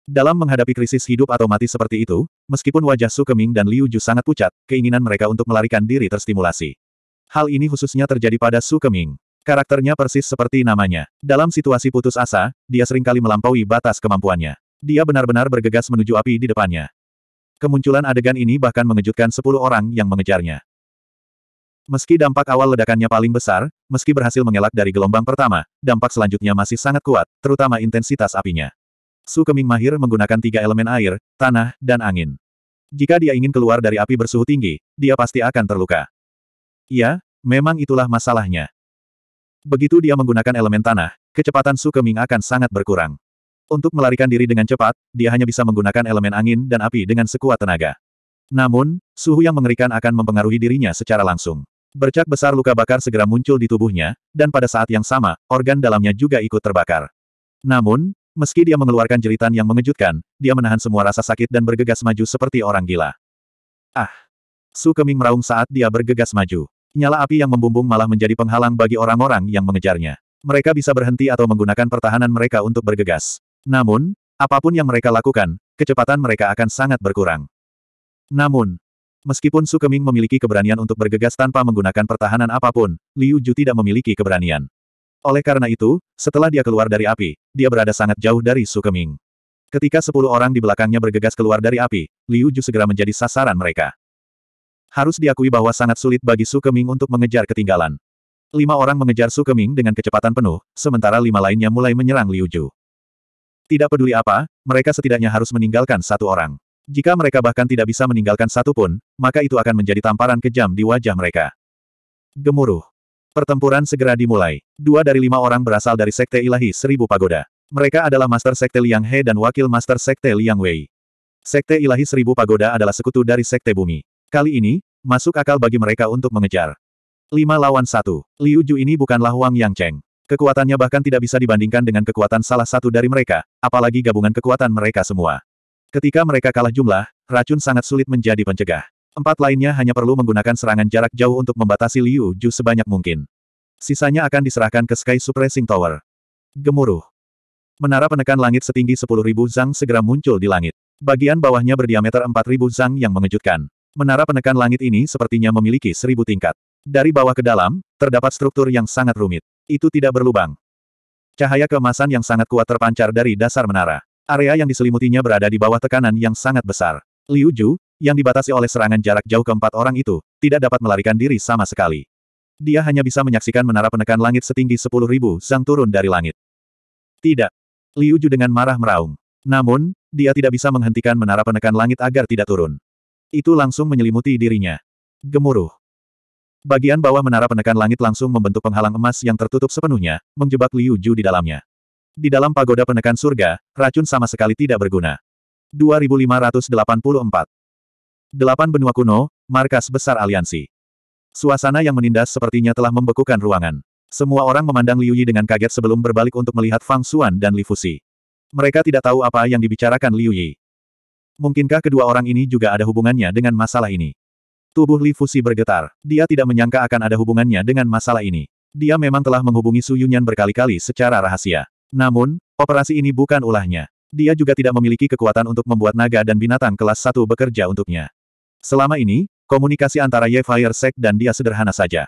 Dalam menghadapi krisis hidup atau mati seperti itu, meskipun wajah Su Keming dan Liu Ju sangat pucat, keinginan mereka untuk melarikan diri terstimulasi. Hal ini khususnya terjadi pada Su Keming. Karakternya persis seperti namanya. Dalam situasi putus asa, dia sering kali melampaui batas kemampuannya. Dia benar-benar bergegas menuju api di depannya. Kemunculan adegan ini bahkan mengejutkan sepuluh orang yang mengejarnya. Meski dampak awal ledakannya paling besar, meski berhasil mengelak dari gelombang pertama, dampak selanjutnya masih sangat kuat, terutama intensitas apinya. Su Keming mahir menggunakan tiga elemen air, tanah, dan angin. Jika dia ingin keluar dari api bersuhu tinggi, dia pasti akan terluka. Iya, memang itulah masalahnya. Begitu dia menggunakan elemen tanah, kecepatan Su Keming akan sangat berkurang. Untuk melarikan diri dengan cepat, dia hanya bisa menggunakan elemen angin dan api dengan sekuat tenaga. Namun, suhu yang mengerikan akan mempengaruhi dirinya secara langsung. Bercak besar luka bakar segera muncul di tubuhnya, dan pada saat yang sama, organ dalamnya juga ikut terbakar. Namun, meski dia mengeluarkan jeritan yang mengejutkan, dia menahan semua rasa sakit dan bergegas maju seperti orang gila. Ah! Su Keming meraung saat dia bergegas maju. Nyala api yang membumbung malah menjadi penghalang bagi orang-orang yang mengejarnya. Mereka bisa berhenti atau menggunakan pertahanan mereka untuk bergegas. Namun, apa pun yang mereka lakukan, kecepatan mereka akan sangat berkurang. Namun, Meskipun Su Keming memiliki keberanian untuk bergegas tanpa menggunakan pertahanan apa pun, Liu Ju tidak memiliki keberanian. Oleh karena itu, setelah dia keluar dari api, dia berada sangat jauh dari Su Keming. Ketika sepuluh orang di belakangnya bergegas keluar dari api, Liu Ju segera menjadi sasaran mereka. Harus diakui bahwa sangat sulit bagi Su Keming untuk mengejar ketinggalan. Lima orang mengejar Su Keming dengan kecepatan penuh, sementara lima lainnya mulai menyerang Liu Ju. Tidak peduli apa, mereka setidaknya harus meninggalkan satu orang. Jika mereka bahkan tidak bisa meninggalkan satu pun, maka itu akan menjadi tamparan kejam di wajah mereka. Gemuruh. Pertempuran segera dimulai. Dua dari lima orang berasal dari Sekte Ilahi Seribu Pagoda. Mereka adalah Master Sekte Liang He dan Wakil Master Sekte Liang Wei. Sekte Ilahi Seribu Pagoda adalah sekutu dari Sekte Bumi. Kali ini, masuk akal bagi mereka untuk mengejar. Lima lawan satu. Liu Ju ini bukanlah Wang Yang Cheng. Kekuatannya bahkan tidak bisa dibandingkan dengan kekuatan salah satu dari mereka, apalagi gabungan kekuatan mereka semua. Ketika mereka kalah jumlah, racun sangat sulit menjadi pencegah. Empat lainnya hanya perlu menggunakan serangan jarak jauh untuk membatasi Liu Ju sebanyak mungkin. Sisanya akan diserahkan ke Sky Suppressing Tower. Gemuruh. Menara penekan langit setinggi 10.000 zang segera muncul di langit. Bagian bawahnya berdiameter 4.000 zang yang mengejutkan. Menara penekan langit ini sepertinya memiliki seribu tingkat. Dari bawah ke dalam, terdapat struktur yang sangat rumit. Itu tidak berlubang. Cahaya keemasan yang sangat kuat terpancar dari dasar menara. Area yang diselimutinya berada di bawah tekanan yang sangat besar. Liu Ju, yang dibatasi oleh serangan jarak jauh keempat orang itu, tidak dapat melarikan diri sama sekali. Dia hanya bisa menyaksikan menara penekan langit setinggi sepuluh ribu zang turun dari langit. Tidak. Liu Ju dengan marah meraung. Namun, dia tidak bisa menghentikan menara penekan langit agar tidak turun. Itu langsung menyelimuti dirinya. Gemuruh. Bagian bawah menara penekan langit langsung membentuk penghalang emas yang tertutup sepenuhnya, menjebak Liu Ju di dalamnya. Di dalam pagoda penekan surga, racun sama sekali tidak berguna. 2584. Delapan benua kuno, markas besar aliansi. Suasana yang menindas sepertinya telah membekukan ruangan. Semua orang memandang Liu Yi dengan kaget sebelum berbalik untuk melihat Fang Xuan dan Li Fuxi. Mereka tidak tahu apa yang dibicarakan Liu Yi. Mungkinkah kedua orang ini juga ada hubungannya dengan masalah ini? Tubuh Li Fuxi bergetar. Dia tidak menyangka akan ada hubungannya dengan masalah ini. Dia memang telah menghubungi Su Yunyan berkali-kali secara rahasia. Namun, operasi ini bukan ulahnya. Dia juga tidak memiliki kekuatan untuk membuat naga dan binatang kelas satu bekerja untuknya. Selama ini, komunikasi antara Ye Fire Sect dan dia sederhana saja.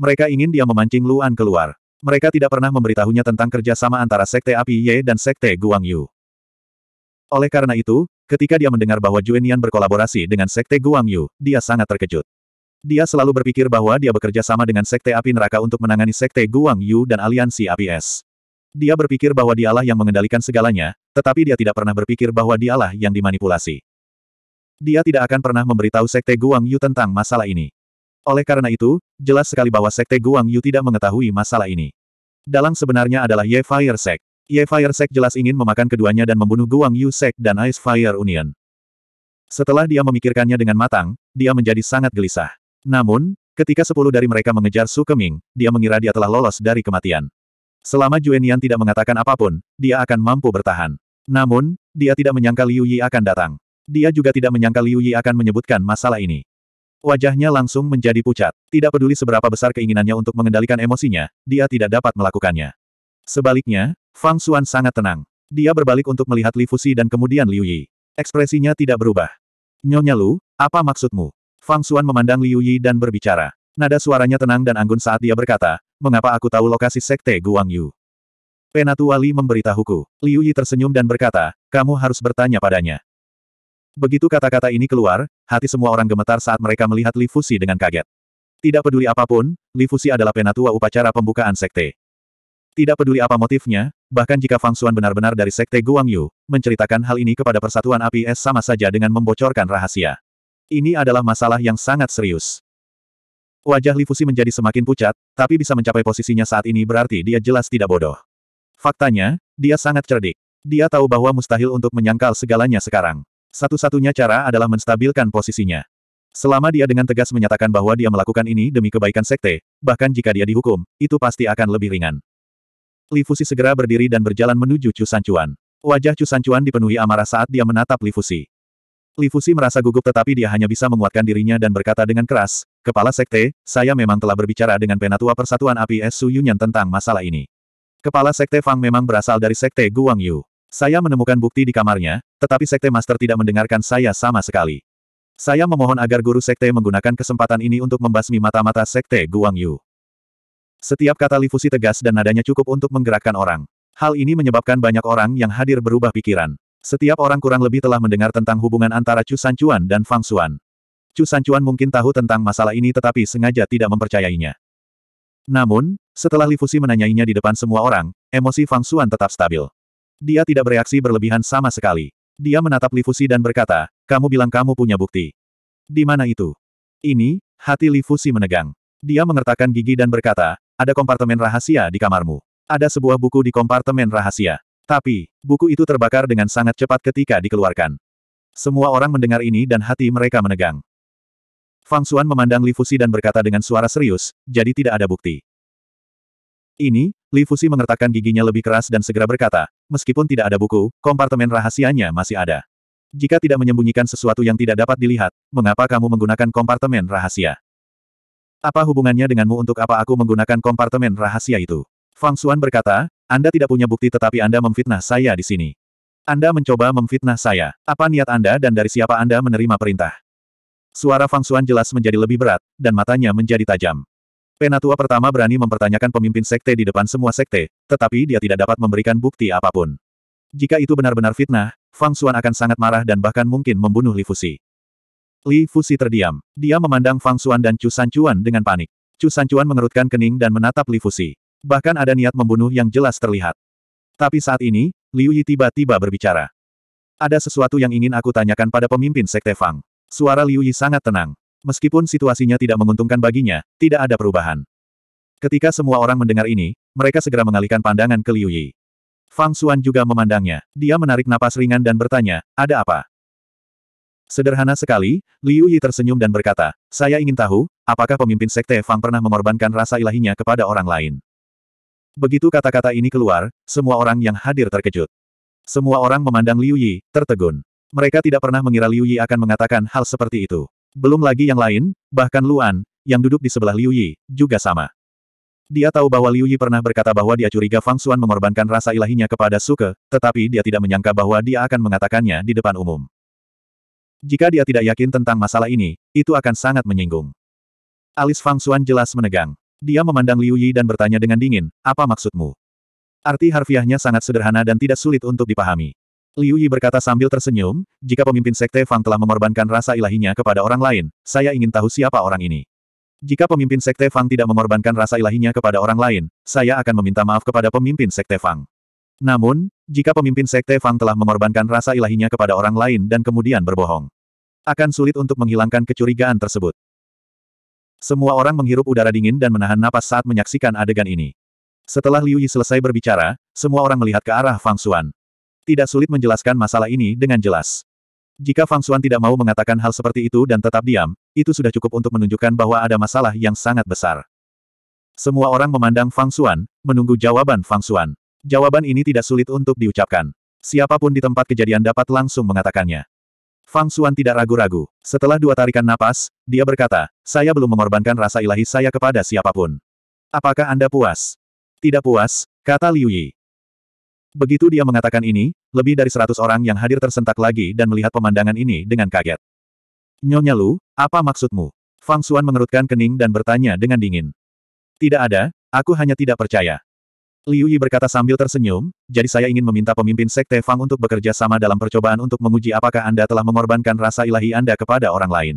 Mereka ingin dia memancing Luan keluar. Mereka tidak pernah memberitahunya tentang kerjasama antara Sekte Api Ye dan Sekte Guang Yu. Oleh karena itu, ketika dia mendengar bahwa Juenian berkolaborasi dengan Sekte Guang Yu, dia sangat terkejut. Dia selalu berpikir bahwa dia bekerja sama dengan Sekte Api Neraka untuk menangani Sekte Guang Yu dan Aliansi Api Es. Dia berpikir bahwa dialah yang mengendalikan segalanya, tetapi dia tidak pernah berpikir bahwa dialah yang dimanipulasi. Dia tidak akan pernah memberitahu Sekte Guang Yu tentang masalah ini. Oleh karena itu, jelas sekali bahwa Sekte Guang Yu tidak mengetahui masalah ini. Dalang sebenarnya adalah Ye Fire Sect. Ye Fire Sect jelas ingin memakan keduanya dan membunuh Guang Yu Sect dan Ice Fire Union. Setelah dia memikirkannya dengan matang, dia menjadi sangat gelisah. Namun, ketika sepuluh dari mereka mengejar Su Keming, dia mengira dia telah lolos dari kematian. Selama Juenian tidak mengatakan apa pun, dia akan mampu bertahan. Namun, dia tidak menyangka Liu Yi akan datang. Dia juga tidak menyangka Liu Yi akan menyebutkan masalah ini. Wajahnya langsung menjadi pucat. Tidak peduli seberapa besar keinginannya untuk mengendalikan emosinya, dia tidak dapat melakukannya. Sebaliknya, Fang Xuan sangat tenang. Dia berbalik untuk melihat Li Fuxi dan kemudian Liu Yi. Ekspresinya tidak berubah. Nyonya Lu, apa maksudmu? Fang Xuan memandang Liu Yi dan berbicara. Nada suaranya tenang dan anggun saat dia berkata, mengapa aku tahu lokasi Sekte Guang Yu? Penatu Wali memberitahuku. Liu Yi tersenyum dan berkata, kamu harus bertanya padanya. Begitu kata-kata ini keluar, hati semua orang gemetar saat mereka melihat Li Fuxi dengan kaget. Tidak peduli apa pun, Li Fusi adalah penatua upacara pembukaan sekte. Tidak peduli apa motifnya, bahkan jika Fang Xuan benar-benar dari sekte Guang Yu, menceritakan hal ini kepada Persatuan Api Es sama saja dengan membocorkan rahasia. Ini adalah masalah yang sangat serius. Wajah Li Fusi menjadi semakin pucat, tapi bisa mencapai posisinya saat ini berarti dia jelas tidak bodoh. Faktanya, dia sangat cerdik. Dia tahu bahwa mustahil untuk menyangkal segalanya sekarang. Satu-satunya cara adalah menstabilkan posisinya. Selama dia dengan tegas menyatakan bahwa dia melakukan ini demi kebaikan sekte, bahkan jika dia dihukum, itu pasti akan lebih ringan. Li Fusi segera berdiri dan berjalan menuju Chu Sanchuan. Wajah Chu Sanchuan dipenuhi amarah saat dia menatap Li Fusi. Li Fusi merasa gugup tetapi dia hanya bisa menguatkan dirinya dan berkata dengan keras, Kepala Sekte, saya memang telah berbicara dengan penatua Persatuan Api Es Su Yunyan tentang masalah ini. Kepala Sekte Fang memang berasal dari Sekte Guang Yu. Saya menemukan bukti di kamarnya, tetapi Sekte Master tidak mendengarkan saya sama sekali. Saya memohon agar guru Sekte menggunakan kesempatan ini untuk membasmi mata-mata Sekte Guang Yu. Setiap kata Li Fusi tegas dan nadanya cukup untuk menggerakkan orang. Hal ini menyebabkan banyak orang yang hadir berubah pikiran. Setiap orang kurang lebih telah mendengar tentang hubungan antara Chu Sanchuan dan Fang Xuan. Chu Sanchuan mungkin tahu tentang masalah ini tetapi sengaja tidak mempercayainya. Namun, setelah Li Fusi menanyainya di depan semua orang, emosi Fang Xuan tetap stabil. Dia tidak bereaksi berlebihan sama sekali. Dia menatap Li Fusi dan berkata, kamu bilang kamu punya bukti. Di mana itu? Ini, hati Li Fusi menegang. Dia mengertakkan gigi dan berkata, ada kompartemen rahasia di kamarmu. Ada sebuah buku di kompartemen rahasia. Tapi, buku itu terbakar dengan sangat cepat ketika dikeluarkan. Semua orang mendengar ini dan hati mereka menegang. Fang Xuan memandang Li Fusi dan berkata dengan suara serius, jadi tidak ada bukti. Ini, Li Fusi mengertakkan giginya lebih keras dan segera berkata, meskipun tidak ada buku, kompartemen rahasianya masih ada. Jika tidak menyembunyikan sesuatu yang tidak dapat dilihat, mengapa kamu menggunakan kompartemen rahasia? Apa hubungannya denganmu untuk apa aku menggunakan kompartemen rahasia itu? Fang Xuan berkata, Anda tidak punya bukti tetapi Anda memfitnah saya di sini. Anda mencoba memfitnah saya. Apa niat Anda dan dari siapa Anda menerima perintah? Suara Fang Xuan jelas menjadi lebih berat, dan matanya menjadi tajam. Penatua pertama berani mempertanyakan pemimpin sekte di depan semua sekte, tetapi dia tidak dapat memberikan bukti apa pun. Jika itu benar-benar fitnah, Fang Xuan akan sangat marah dan bahkan mungkin membunuh Li Fusi. Li Fusi terdiam. Dia memandang Fang Xuan dan Chu Sanchuan dengan panik. Chu Sanchuan mengerutkan kening dan menatap Li Fusi. Bahkan ada niat membunuh yang jelas terlihat. Tapi saat ini, Liu Yi tiba-tiba berbicara. Ada sesuatu yang ingin aku tanyakan pada pemimpin Sekte Fang. Suara Liu Yi sangat tenang. Meskipun situasinya tidak menguntungkan baginya, tidak ada perubahan. Ketika semua orang mendengar ini, mereka segera mengalihkan pandangan ke Liu Yi. Fang Xuan juga memandangnya. Dia menarik napas ringan dan bertanya, ada apa? Sederhana sekali, Liu Yi tersenyum dan berkata, saya ingin tahu, apakah pemimpin Sekte Fang pernah mengorbankan rasa ilahinya kepada orang lain. Begitu kata-kata ini keluar, semua orang yang hadir terkejut. Semua orang memandang Liu Yi, tertegun. Mereka tidak pernah mengira Liu Yi akan mengatakan hal seperti itu. Belum lagi yang lain, bahkan Luan, yang duduk di sebelah Liu Yi, juga sama. Dia tahu bahwa Liu Yi pernah berkata bahwa dia curiga Fang Xuan mengorbankan rasa ilahinya kepada Suke, tetapi dia tidak menyangka bahwa dia akan mengatakannya di depan umum. Jika dia tidak yakin tentang masalah ini, itu akan sangat menyinggung. Alis Fang Xuan jelas menegang. Dia memandang Liu Yi dan bertanya dengan dingin, apa maksudmu? Arti harfiahnya sangat sederhana dan tidak sulit untuk dipahami. Liu Yi berkata sambil tersenyum, jika pemimpin Sekte Fang telah mengorbankan rasa ilahinya kepada orang lain, saya ingin tahu siapa orang ini. Jika pemimpin Sekte Fang tidak mengorbankan rasa ilahinya kepada orang lain, saya akan meminta maaf kepada pemimpin Sekte Fang. Namun, jika pemimpin Sekte Fang telah mengorbankan rasa ilahinya kepada orang lain dan kemudian berbohong, akan sulit untuk menghilangkan kecurigaan tersebut. Semua orang menghirup udara dingin dan menahan napas saat menyaksikan adegan ini. Setelah Liu Yi selesai berbicara, semua orang melihat ke arah Fang Xuan. Tidak sulit menjelaskan masalah ini dengan jelas. Jika Fang Xuan tidak mau mengatakan hal seperti itu dan tetap diam, itu sudah cukup untuk menunjukkan bahwa ada masalah yang sangat besar. Semua orang memandang Fang Xuan, menunggu jawaban Fang Xuan. Jawaban ini tidak sulit untuk diucapkan. Siapa pun di tempat kejadian dapat langsung mengatakannya. Fang Xuan tidak ragu-ragu. Setelah dua tarikan napas, dia berkata, saya belum mengorbankan rasa ilahi saya kepada siapa pun. Apakah Anda puas? Tidak puas, kata Liu Yi. Begitu dia mengatakan ini, lebih dari seratus orang yang hadir tersentak lagi dan melihat pemandangan ini dengan kaget. Nyonya Lu, apa maksudmu? Fang Xuan mengerutkan kening dan bertanya dengan dingin. Tidak ada, aku hanya tidak percaya. Liu Yi berkata sambil tersenyum, jadi saya ingin meminta pemimpin Sekte Fang untuk bekerja sama dalam percobaan untuk menguji apakah Anda telah mengorbankan rasa ilahi Anda kepada orang lain.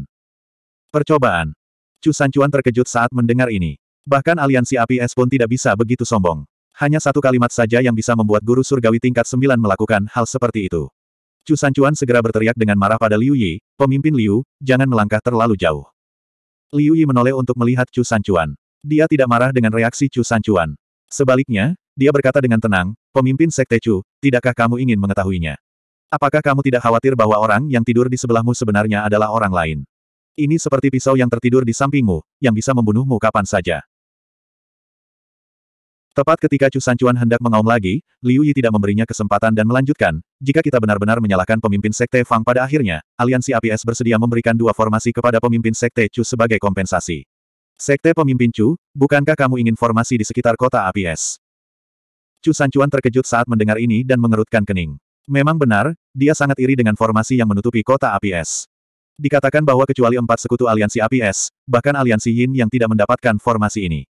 Percobaan. Chu Sanchuan terkejut saat mendengar ini. Bahkan aliansi api es pun tidak bisa begitu sombong. Hanya satu kalimat saja yang bisa membuat guru surgawi tingkat sembilan melakukan hal seperti itu. Chu Sanchuan segera berteriak dengan marah pada Liu Yi, pemimpin Liu, jangan melangkah terlalu jauh. Liu Yi menoleh untuk melihat Chu Sanchuan. Dia tidak marah dengan reaksi Chu Sanchuan. Sebaliknya, dia berkata dengan tenang, pemimpin Sekte Chu, tidakkah kamu ingin mengetahuinya? Apakah kamu tidak khawatir bahwa orang yang tidur di sebelahmu sebenarnya adalah orang lain? Ini seperti pisau yang tertidur di sampingmu, yang bisa membunuhmu kapan saja. Tepat ketika Chu Sanchuan hendak mengaum lagi, Liu Yi tidak memberinya kesempatan dan melanjutkan, jika kita benar-benar menyalahkan pemimpin Sekte Fang pada akhirnya, aliansi APS bersedia memberikan dua formasi kepada pemimpin Sekte Chu sebagai kompensasi. Sekte pemimpin Chu, bukankah kamu ingin formasi di sekitar kota APS? Chu Sanchuan terkejut saat mendengar ini dan mengerutkan kening. Memang benar, dia sangat iri dengan formasi yang menutupi kota APS. Dikatakan bahwa kecuali empat sekutu aliansi APS, bahkan aliansi Yin yang tidak mendapatkan formasi ini.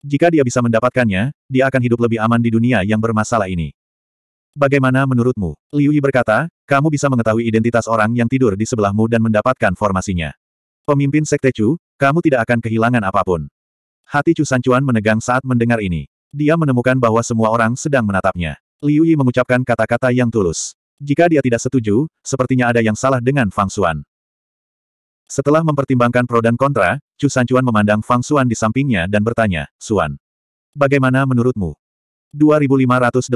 Jika dia bisa mendapatkannya, dia akan hidup lebih aman di dunia yang bermasalah ini. Bagaimana menurutmu? Liu Yi berkata, kamu bisa mengetahui identitas orang yang tidur di sebelahmu dan mendapatkan formasinya. Pemimpin Sekte Chu, kamu tidak akan kehilangan apa pun. Hati Chu Sanchuan menegang saat mendengar ini. Dia menemukan bahwa semua orang sedang menatapnya. Liu Yi mengucapkan kata-kata yang tulus. Jika dia tidak setuju, sepertinya ada yang salah dengan Fang Xuan. Setelah mempertimbangkan pro dan kontra, Chu Sanchuan memandang Fang Xuan di sampingnya dan bertanya, Xuan. Bagaimana menurutmu? 2585.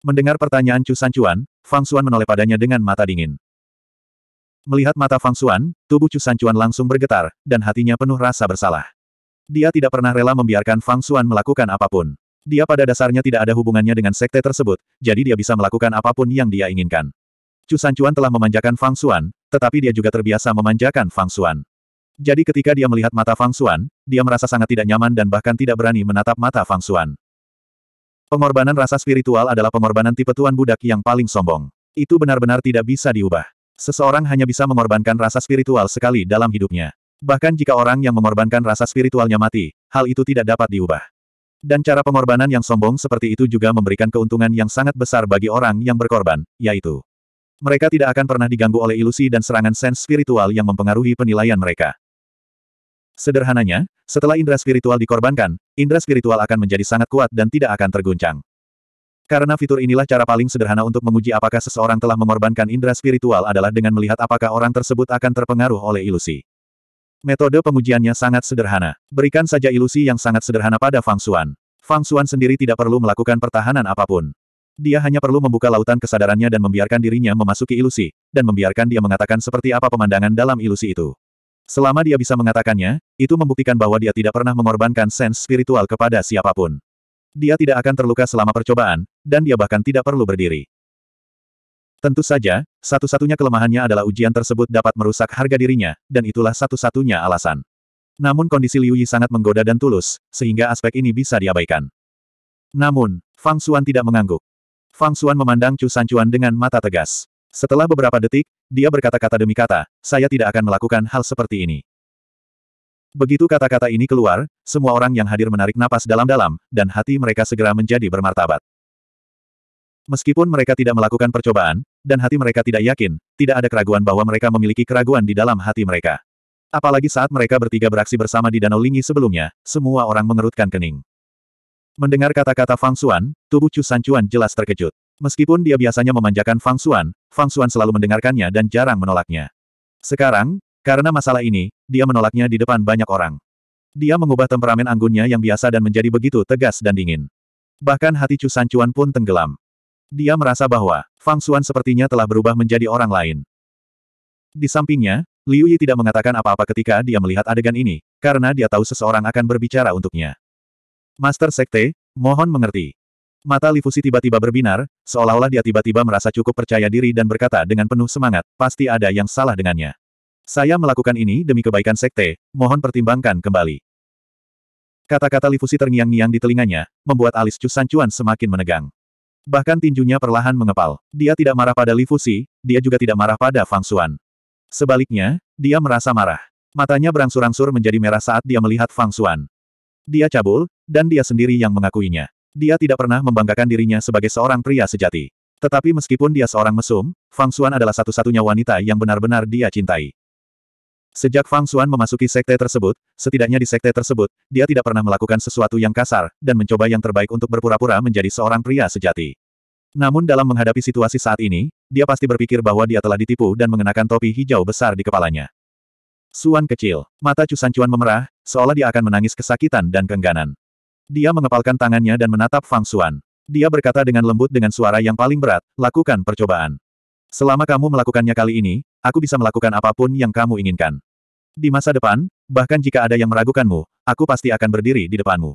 Mendengar pertanyaan Chu Sanchuan, Fang Xuan menoleh padanya dengan mata dingin. Melihat mata Fang Xuan, tubuh Chu Sanchuan langsung bergetar, dan hatinya penuh rasa bersalah. Dia tidak pernah rela membiarkan Fang Xuan melakukan apa pun. Dia pada dasarnya tidak ada hubungannya dengan sekte tersebut, jadi dia bisa melakukan apa pun yang dia inginkan. Chu Sanchuan telah memanjakan Fang Xuan, tetapi dia juga terbiasa memanjakan Fang Xuan. Jadi ketika dia melihat mata Fang Xuan, dia merasa sangat tidak nyaman dan bahkan tidak berani menatap mata Fang Xuan. Pengorbanan rasa spiritual adalah pengorbanan tipe tuan budak yang paling sombong. Itu benar-benar tidak bisa diubah. Seseorang hanya bisa mengorbankan rasa spiritual sekali dalam hidupnya. Bahkan jika orang yang mengorbankan rasa spiritualnya mati, hal itu tidak dapat diubah. Dan cara pengorbanan yang sombong seperti itu juga memberikan keuntungan yang sangat besar bagi orang yang berkorban, yaitu mereka tidak akan pernah diganggu oleh ilusi dan serangan sens spiritual yang mempengaruhi penilaian mereka. Sederhananya, setelah indera spiritual dikorbankan, indera spiritual akan menjadi sangat kuat dan tidak akan terguncang. Karena fitur inilah cara paling sederhana untuk menguji apakah seseorang telah mengorbankan indera spiritual adalah dengan melihat apakah orang tersebut akan terpengaruh oleh ilusi. Metode pengujiannya sangat sederhana. Berikan saja ilusi yang sangat sederhana pada Fang Xuan. Fang Xuan sendiri tidak perlu melakukan pertahanan apa pun. Dia hanya perlu membuka lautan kesadarannya dan membiarkan dirinya memasuki ilusi, dan membiarkan dia mengatakan seperti apa pemandangan dalam ilusi itu. Selama dia bisa mengatakannya, itu membuktikan bahwa dia tidak pernah mengorbankan sens spiritual kepada siapa pun. Dia tidak akan terluka selama percobaan, dan dia bahkan tidak perlu berdiri. Tentu saja, satu-satunya kelemahannya adalah ujian tersebut dapat merusak harga dirinya, dan itulah satu-satunya alasan. Namun kondisi Liu Yi sangat menggoda dan tulus, sehingga aspek ini bisa diabaikan. Namun, Fang Xuan tidak mengangguk. Fang Xuan memandang Chu Sanchuan dengan mata tegas. Setelah beberapa detik, dia berkata-kata demi kata, saya tidak akan melakukan hal seperti ini. Begitu kata-kata ini keluar, semua orang yang hadir menarik napas dalam-dalam, dan hati mereka segera menjadi bermartabat. Meskipun mereka tidak melakukan percobaan, dan hati mereka tidak yakin, tidak ada keraguan bahwa mereka memiliki keraguan di dalam hati mereka. Apalagi saat mereka bertiga beraksi bersama di Danau Lingi sebelumnya, semua orang mengerutkan kening. Mendengar kata-kata Fang Xuan, tubuh Chu Sanchuan jelas terkejut. Meskipun dia biasanya memanjakan Fang Xuan, Fang Xuan selalu mendengarkannya dan jarang menolaknya. Sekarang, karena masalah ini, dia menolaknya di depan banyak orang. Dia mengubah temperamen anggunnya yang biasa dan menjadi begitu tegas dan dingin. Bahkan hati Chu Sanchuan pun tenggelam. Dia merasa bahwa, Fang Xuan sepertinya telah berubah menjadi orang lain. Di sampingnya, Liu Yi tidak mengatakan apa-apa ketika dia melihat adegan ini, karena dia tahu seseorang akan berbicara untuknya. Master Sekte, mohon mengerti. Mata Li Fusi tiba-tiba berbinar, seolah-olah dia tiba-tiba merasa cukup percaya diri dan berkata dengan penuh semangat, pasti ada yang salah dengannya. Saya melakukan ini demi kebaikan Sekte, mohon pertimbangkan kembali. Kata-kata Li Fusi terngiang-ngiang di telinganya, membuat alis Chu Sanchuan semakin menegang. Bahkan tinjunya perlahan mengepal. Dia tidak marah pada Li Fusi, dia juga tidak marah pada Fang Xuan. Sebaliknya, dia merasa marah. Matanya berangsur-angsur menjadi merah saat dia melihat Fang Xuan. Dia cabul, dan dia sendiri yang mengakuinya. Dia tidak pernah membanggakan dirinya sebagai seorang pria sejati. Tetapi meskipun dia seorang mesum, Fang Xuan adalah satu-satunya wanita yang benar-benar dia cintai. Sejak Fang Xuan memasuki sekte tersebut, setidaknya di sekte tersebut, dia tidak pernah melakukan sesuatu yang kasar, dan mencoba yang terbaik untuk berpura-pura menjadi seorang pria sejati. Namun dalam menghadapi situasi saat ini, dia pasti berpikir bahwa dia telah ditipu dan mengenakan topi hijau besar di kepalanya. Suan kecil, mata Chusan Chuan memerah, seolah dia akan menangis kesakitan dan keengganan. Dia mengepalkan tangannya dan menatap Fang Xuan. Dia berkata dengan lembut dengan suara yang paling berat, lakukan percobaan. Selama kamu melakukannya kali ini, aku bisa melakukan apa pun yang kamu inginkan. Di masa depan, bahkan jika ada yang meragukanmu, aku pasti akan berdiri di depanmu.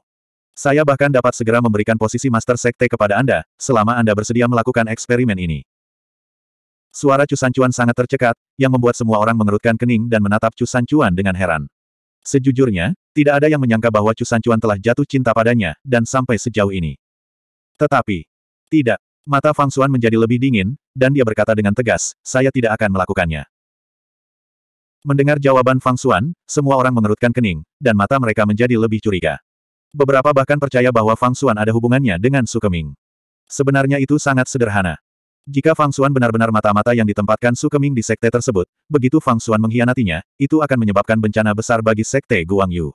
Saya bahkan dapat segera memberikan posisi Master Sekte kepada Anda, selama Anda bersedia melakukan eksperimen ini. Suara Cusan Cuan sangat tercekat, yang membuat semua orang mengerutkan kening dan menatap Cusan Cuan dengan heran. Sejujurnya, tidak ada yang menyangka bahwa Cusan Cuan telah jatuh cinta padanya, dan sampai sejauh ini. Tetapi, tidak. Mata Fang Xuan menjadi lebih dingin, dan dia berkata dengan tegas, saya tidak akan melakukannya. Mendengar jawaban Fang Xuan, semua orang mengerutkan kening, dan mata mereka menjadi lebih curiga. Beberapa bahkan percaya bahwa Fang Xuan ada hubungannya dengan Su Keming. Sebenarnya itu sangat sederhana. Jika Fang Xuan benar-benar mata-mata yang ditempatkan Su Keming di sekte tersebut, begitu Fang Xuan mengkhianatinya, itu akan menyebabkan bencana besar bagi sekte Guang Yu.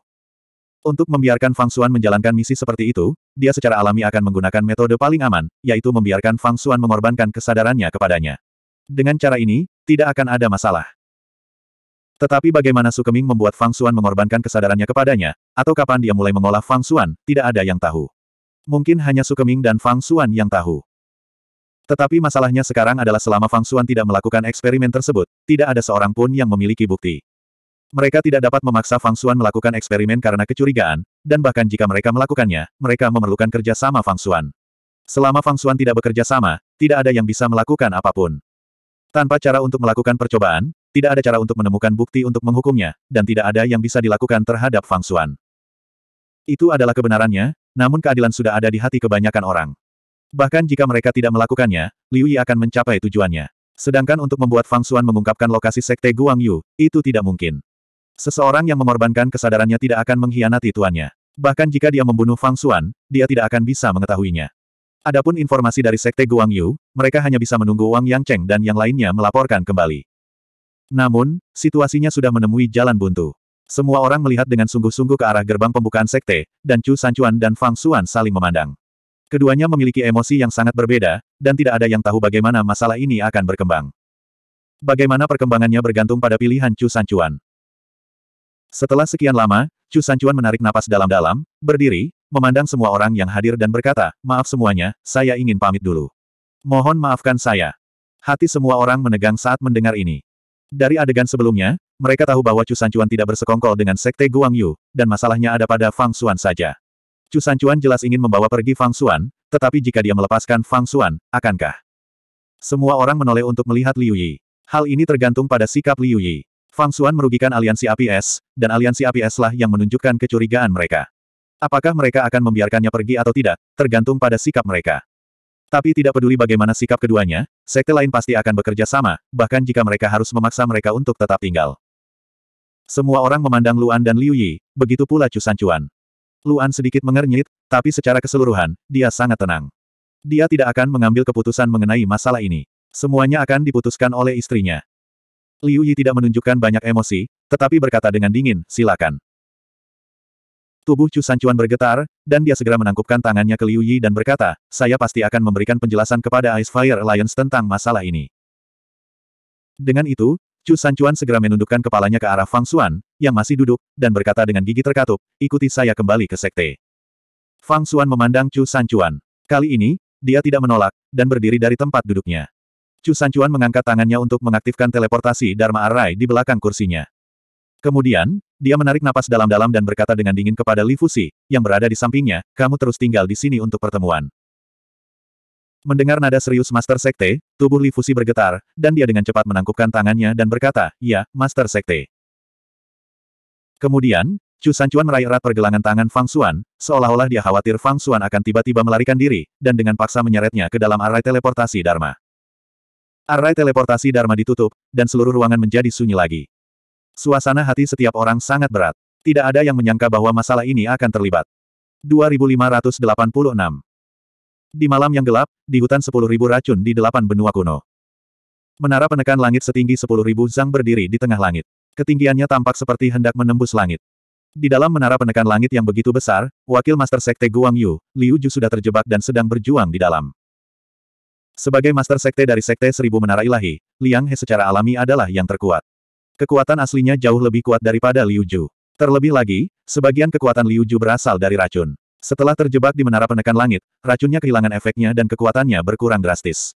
Untuk membiarkan Fang Xuan menjalankan misi seperti itu, dia secara alami akan menggunakan metode paling aman, yaitu membiarkan Fang Xuan mengorbankan kesadarannya kepadanya. Dengan cara ini, tidak akan ada masalah. Tetapi bagaimana Su Keming membuat Fang Xuan mengorbankan kesadarannya kepadanya, atau kapan dia mulai mengolah Fang Xuan, tidak ada yang tahu. Mungkin hanya Su Keming dan Fang Xuan yang tahu. Tetapi masalahnya sekarang adalah selama Fang Xuan tidak melakukan eksperimen tersebut, tidak ada seorang pun yang memiliki bukti. Mereka tidak dapat memaksa Fang Xuan melakukan eksperimen karena kecurigaan, dan bahkan jika mereka melakukannya, mereka memerlukan kerja sama Fang Xuan. Selama Fang Xuan tidak bekerja sama, tidak ada yang bisa melakukan apa pun. Tanpa cara untuk melakukan percobaan, tidak ada cara untuk menemukan bukti untuk menghukumnya, dan tidak ada yang bisa dilakukan terhadap Fang Xuan. Itu adalah kebenarannya, namun keadilan sudah ada di hati kebanyakan orang. Bahkan jika mereka tidak melakukannya, Liu Yi akan mencapai tujuannya. Sedangkan untuk membuat Fang Xuan mengungkapkan lokasi Sekte Guang Yu, itu tidak mungkin. Seseorang yang mengorbankan kesadarannya tidak akan mengkhianati tuannya. Bahkan jika dia membunuh Fang Xuan, dia tidak akan bisa mengetahuinya. Adapun informasi dari Sekte Guang Yu, mereka hanya bisa menunggu Wang Yang Cheng dan yang lainnya melaporkan kembali. Namun, situasinya sudah menemui jalan buntu. Semua orang melihat dengan sungguh-sungguh ke arah gerbang pembukaan sekte, dan Chu Sanchuan dan Fang Xuan saling memandang. Keduanya memiliki emosi yang sangat berbeda, dan tidak ada yang tahu bagaimana masalah ini akan berkembang. Bagaimana perkembangannya bergantung pada pilihan Chu Sanchuan. Setelah sekian lama, Chu Sanchuan menarik napas dalam-dalam, berdiri, memandang semua orang yang hadir dan berkata, maaf semuanya, saya ingin pamit dulu. Mohon maafkan saya. Hati semua orang menegang saat mendengar ini. Dari adegan sebelumnya, mereka tahu bahwa Chu Sanchuan tidak bersekongkol dengan Sekte Guang Yu, dan masalahnya ada pada Fang Xuan saja. Chu Sanchuan jelas ingin membawa pergi Fang Xuan, tetapi jika dia melepaskan Fang Xuan, akankah? Semua orang menoleh untuk melihat Liu Yi. Hal ini tergantung pada sikap Liu Yi. Fang Xuan merugikan aliansi APS, dan aliansi APS lah yang menunjukkan kecurigaan mereka. Apakah mereka akan membiarkannya pergi atau tidak, tergantung pada sikap mereka. Tapi tidak peduli bagaimana sikap keduanya, sekte lain pasti akan bekerja sama, bahkan jika mereka harus memaksa mereka untuk tetap tinggal. Semua orang memandang Luan dan Liu Yi, begitu pula Chu Sanchuan. Luan sedikit mengernyit, tapi secara keseluruhan, dia sangat tenang. Dia tidak akan mengambil keputusan mengenai masalah ini. Semuanya akan diputuskan oleh istrinya. Liu Yi tidak menunjukkan banyak emosi, tetapi berkata dengan dingin, silakan. Tubuh Chu Sanchuan bergetar, dan dia segera menangkupkan tangannya ke Liu Yi dan berkata, saya pasti akan memberikan penjelasan kepada Ice Fire Alliance tentang masalah ini. Dengan itu, Chu Sanchuan segera menundukkan kepalanya ke arah Fang Xuan, yang masih duduk, dan berkata dengan gigi terkatup, ikuti saya kembali ke sekte. Fang Xuan memandang Chu Sanchuan. Kali ini, dia tidak menolak, dan berdiri dari tempat duduknya. Chu Sanchuan mengangkat tangannya untuk mengaktifkan teleportasi Dharma Array di belakang kursinya. Kemudian, dia menarik napas dalam-dalam dan berkata dengan dingin kepada Li Fusi, yang berada di sampingnya, kamu terus tinggal di sini untuk pertemuan. Mendengar nada serius Master Sekte, tubuh Li Fusi bergetar, dan dia dengan cepat menangkupkan tangannya dan berkata, ya, Master Sekte. Kemudian, Chu Sanchuan meraih erat pergelangan tangan Fang Xuan, seolah-olah dia khawatir Fang Xuan akan tiba-tiba melarikan diri, dan dengan paksa menyeretnya ke dalam arai teleportasi Dharma. Arai teleportasi Dharma ditutup, dan seluruh ruangan menjadi sunyi lagi. Suasana hati setiap orang sangat berat. Tidak ada yang menyangka bahwa masalah ini akan terlibat. 2586 Di malam yang gelap, di hutan 10.000 racun di delapan benua kuno. Menara penekan langit setinggi 10.000 zang berdiri di tengah langit. Ketinggiannya tampak seperti hendak menembus langit. Di dalam menara penekan langit yang begitu besar, wakil Master Sekte Guang Yu, Liu Ju sudah terjebak dan sedang berjuang di dalam. Sebagai Master Sekte dari Sekte Seribu Menara Ilahi, Liang He secara alami adalah yang terkuat. Kekuatan aslinya jauh lebih kuat daripada Liu Ju. Terlebih lagi, sebagian kekuatan Liu Ju berasal dari racun. Setelah terjebak di menara penekan langit, racunnya kehilangan efeknya dan kekuatannya berkurang drastis.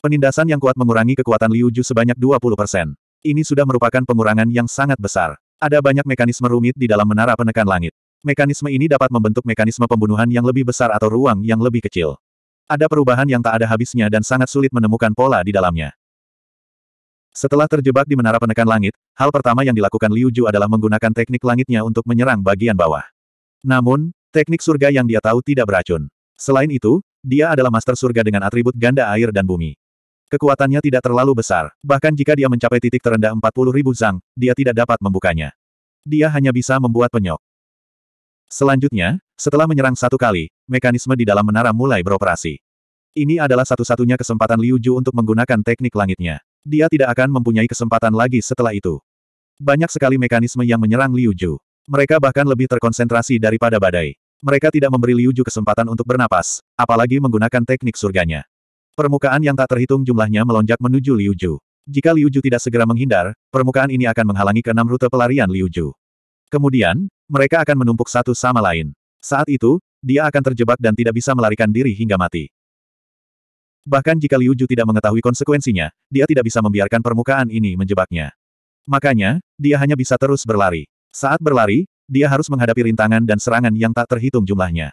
Penindasan yang kuat mengurangi kekuatan Liu Ju sebanyak 20%. Ini sudah merupakan pengurangan yang sangat besar. Ada banyak mekanisme rumit di dalam menara penekan langit. Mekanisme ini dapat membentuk mekanisme pembunuhan yang lebih besar atau ruang yang lebih kecil. Ada perubahan yang tak ada habisnya dan sangat sulit menemukan pola di dalamnya. Setelah terjebak di menara penekan langit, hal pertama yang dilakukan Liu Ju adalah menggunakan teknik langitnya untuk menyerang bagian bawah. Namun, teknik surga yang dia tahu tidak beracun. Selain itu, dia adalah master surga dengan atribut ganda air dan bumi. Kekuatannya tidak terlalu besar, bahkan jika dia mencapai titik terendah 40 ribu zang, dia tidak dapat membukanya. Dia hanya bisa membuat penyok. Selanjutnya, setelah menyerang satu kali, mekanisme di dalam menara mulai beroperasi. Ini adalah satu-satunya kesempatan Liu Ju untuk menggunakan teknik langitnya. Dia tidak akan mempunyai kesempatan lagi setelah itu. Banyak sekali mekanisme yang menyerang Liu Ju. Mereka bahkan lebih terkonsentrasi daripada badai. Mereka tidak memberi Liu Ju kesempatan untuk bernapas, apalagi menggunakan teknik surganya. Permukaan yang tak terhitung jumlahnya melonjak menuju Liu Ju. Jika Liu Ju tidak segera menghindar, permukaan ini akan menghalangi keenam rute pelarian Liu Ju. Kemudian, mereka akan menumpuk satu sama lain. Saat itu, dia akan terjebak dan tidak bisa melarikan diri hingga mati. Bahkan jika Liu Ju tidak mengetahui konsekuensinya, dia tidak bisa membiarkan permukaan ini menjebaknya. Makanya, dia hanya bisa terus berlari. Saat berlari, dia harus menghadapi rintangan dan serangan yang tak terhitung jumlahnya.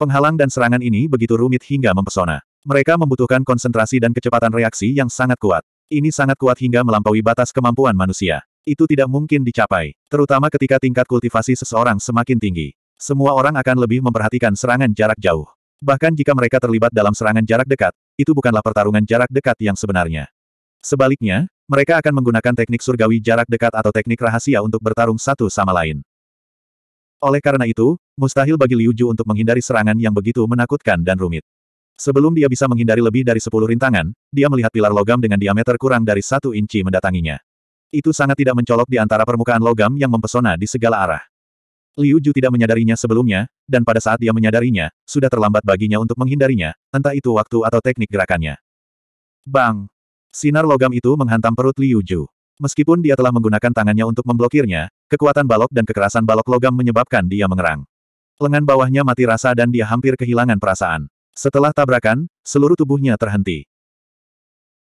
Penghalang dan serangan ini begitu rumit hingga mempesona. Mereka membutuhkan konsentrasi dan kecepatan reaksi yang sangat kuat. Ini sangat kuat hingga melampaui batas kemampuan manusia. Itu tidak mungkin dicapai, terutama ketika tingkat kultivasi seseorang semakin tinggi. Semua orang akan lebih memperhatikan serangan jarak jauh. Bahkan jika mereka terlibat dalam serangan jarak dekat, itu bukanlah pertarungan jarak dekat yang sebenarnya. Sebaliknya, mereka akan menggunakan teknik surgawi jarak dekat atau teknik rahasia untuk bertarung satu sama lain. Oleh karena itu, mustahil bagi Liu Ju untuk menghindari serangan yang begitu menakutkan dan rumit. Sebelum dia bisa menghindari lebih dari sepuluh rintangan, dia melihat pilar logam dengan diameter kurang dari satu inci mendatanginya. Itu sangat tidak mencolok di antara permukaan logam yang mempesona di segala arah. Liu Ju tidak menyadarinya sebelumnya, dan pada saat dia menyadarinya, sudah terlambat baginya untuk menghindarinya, entah itu waktu atau teknik gerakannya. Bang! Sinar logam itu menghantam perut Liu Ju. Meskipun dia telah menggunakan tangannya untuk memblokirnya, kekuatan balok dan kekerasan balok logam menyebabkan dia mengerang. Lengan bawahnya mati rasa dan dia hampir kehilangan perasaan. Setelah tabrakan, seluruh tubuhnya terhenti.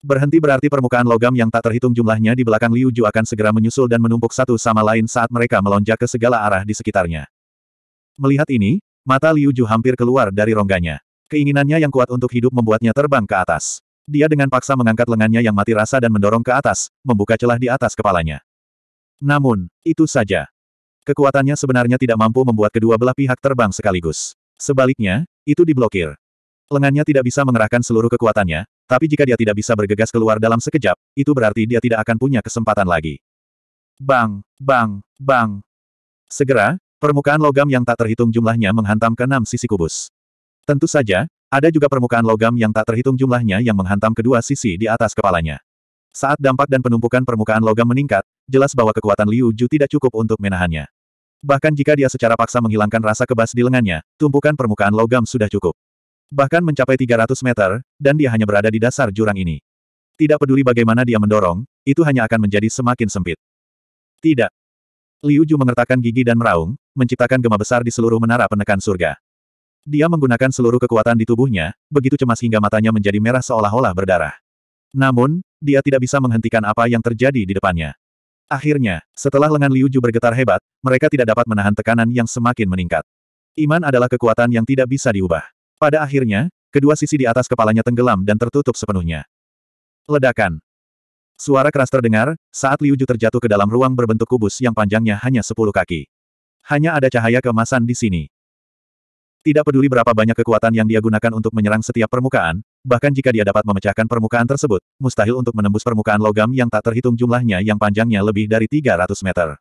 Berhenti berarti permukaan logam yang tak terhitung jumlahnya di belakang Liu Ju akan segera menyusul dan menumpuk satu sama lain saat mereka melonjak ke segala arah di sekitarnya. Melihat ini, mata Liu Ju hampir keluar dari rongganya. Keinginannya yang kuat untuk hidup membuatnya terbang ke atas. Dia dengan paksa mengangkat lengannya yang mati rasa dan mendorong ke atas, membuka celah di atas kepalanya. Namun, itu saja. Kekuatannya sebenarnya tidak mampu membuat kedua belah pihak terbang sekaligus. Sebaliknya, itu diblokir. Lengannya tidak bisa mengerahkan seluruh kekuatannya, tapi jika dia tidak bisa bergegas keluar dalam sekejap, itu berarti dia tidak akan punya kesempatan lagi. Bang, bang, bang. Segera, permukaan logam yang tak terhitung jumlahnya menghantam ke enam sisi kubus. Tentu saja, ada juga permukaan logam yang tak terhitung jumlahnya yang menghantam kedua sisi di atas kepalanya. Saat dampak dan penumpukan permukaan logam meningkat, jelas bahwa kekuatan Liu Ju tidak cukup untuk menahannya. Bahkan jika dia secara paksa menghilangkan rasa kebas di lengannya, tumpukan permukaan logam sudah cukup. Bahkan mencapai 300 meter, dan dia hanya berada di dasar jurang ini. Tidak peduli bagaimana dia mendorong, itu hanya akan menjadi semakin sempit. Tidak. Liu Ju mengertakkan gigi dan meraung, menciptakan gema besar di seluruh menara penekan surga. Dia menggunakan seluruh kekuatan di tubuhnya, begitu cemas hingga matanya menjadi merah seolah-olah berdarah. Namun, dia tidak bisa menghentikan apa yang terjadi di depannya. Akhirnya, setelah lengan Liu Ju bergetar hebat, mereka tidak dapat menahan tekanan yang semakin meningkat. Iman adalah kekuatan yang tidak bisa diubah. Pada akhirnya, kedua sisi di atas kepalanya tenggelam dan tertutup sepenuhnya. Ledakan. Suara keras terdengar, saat Liu Ju terjatuh ke dalam ruang berbentuk kubus yang panjangnya hanya sepuluh kaki. Hanya ada cahaya keemasan di sini. Tidak peduli berapa banyak kekuatan yang dia gunakan untuk menyerang setiap permukaan, bahkan jika dia dapat memecahkan permukaan tersebut, mustahil untuk menembus permukaan logam yang tak terhitung jumlahnya yang panjangnya lebih dari 300 meter.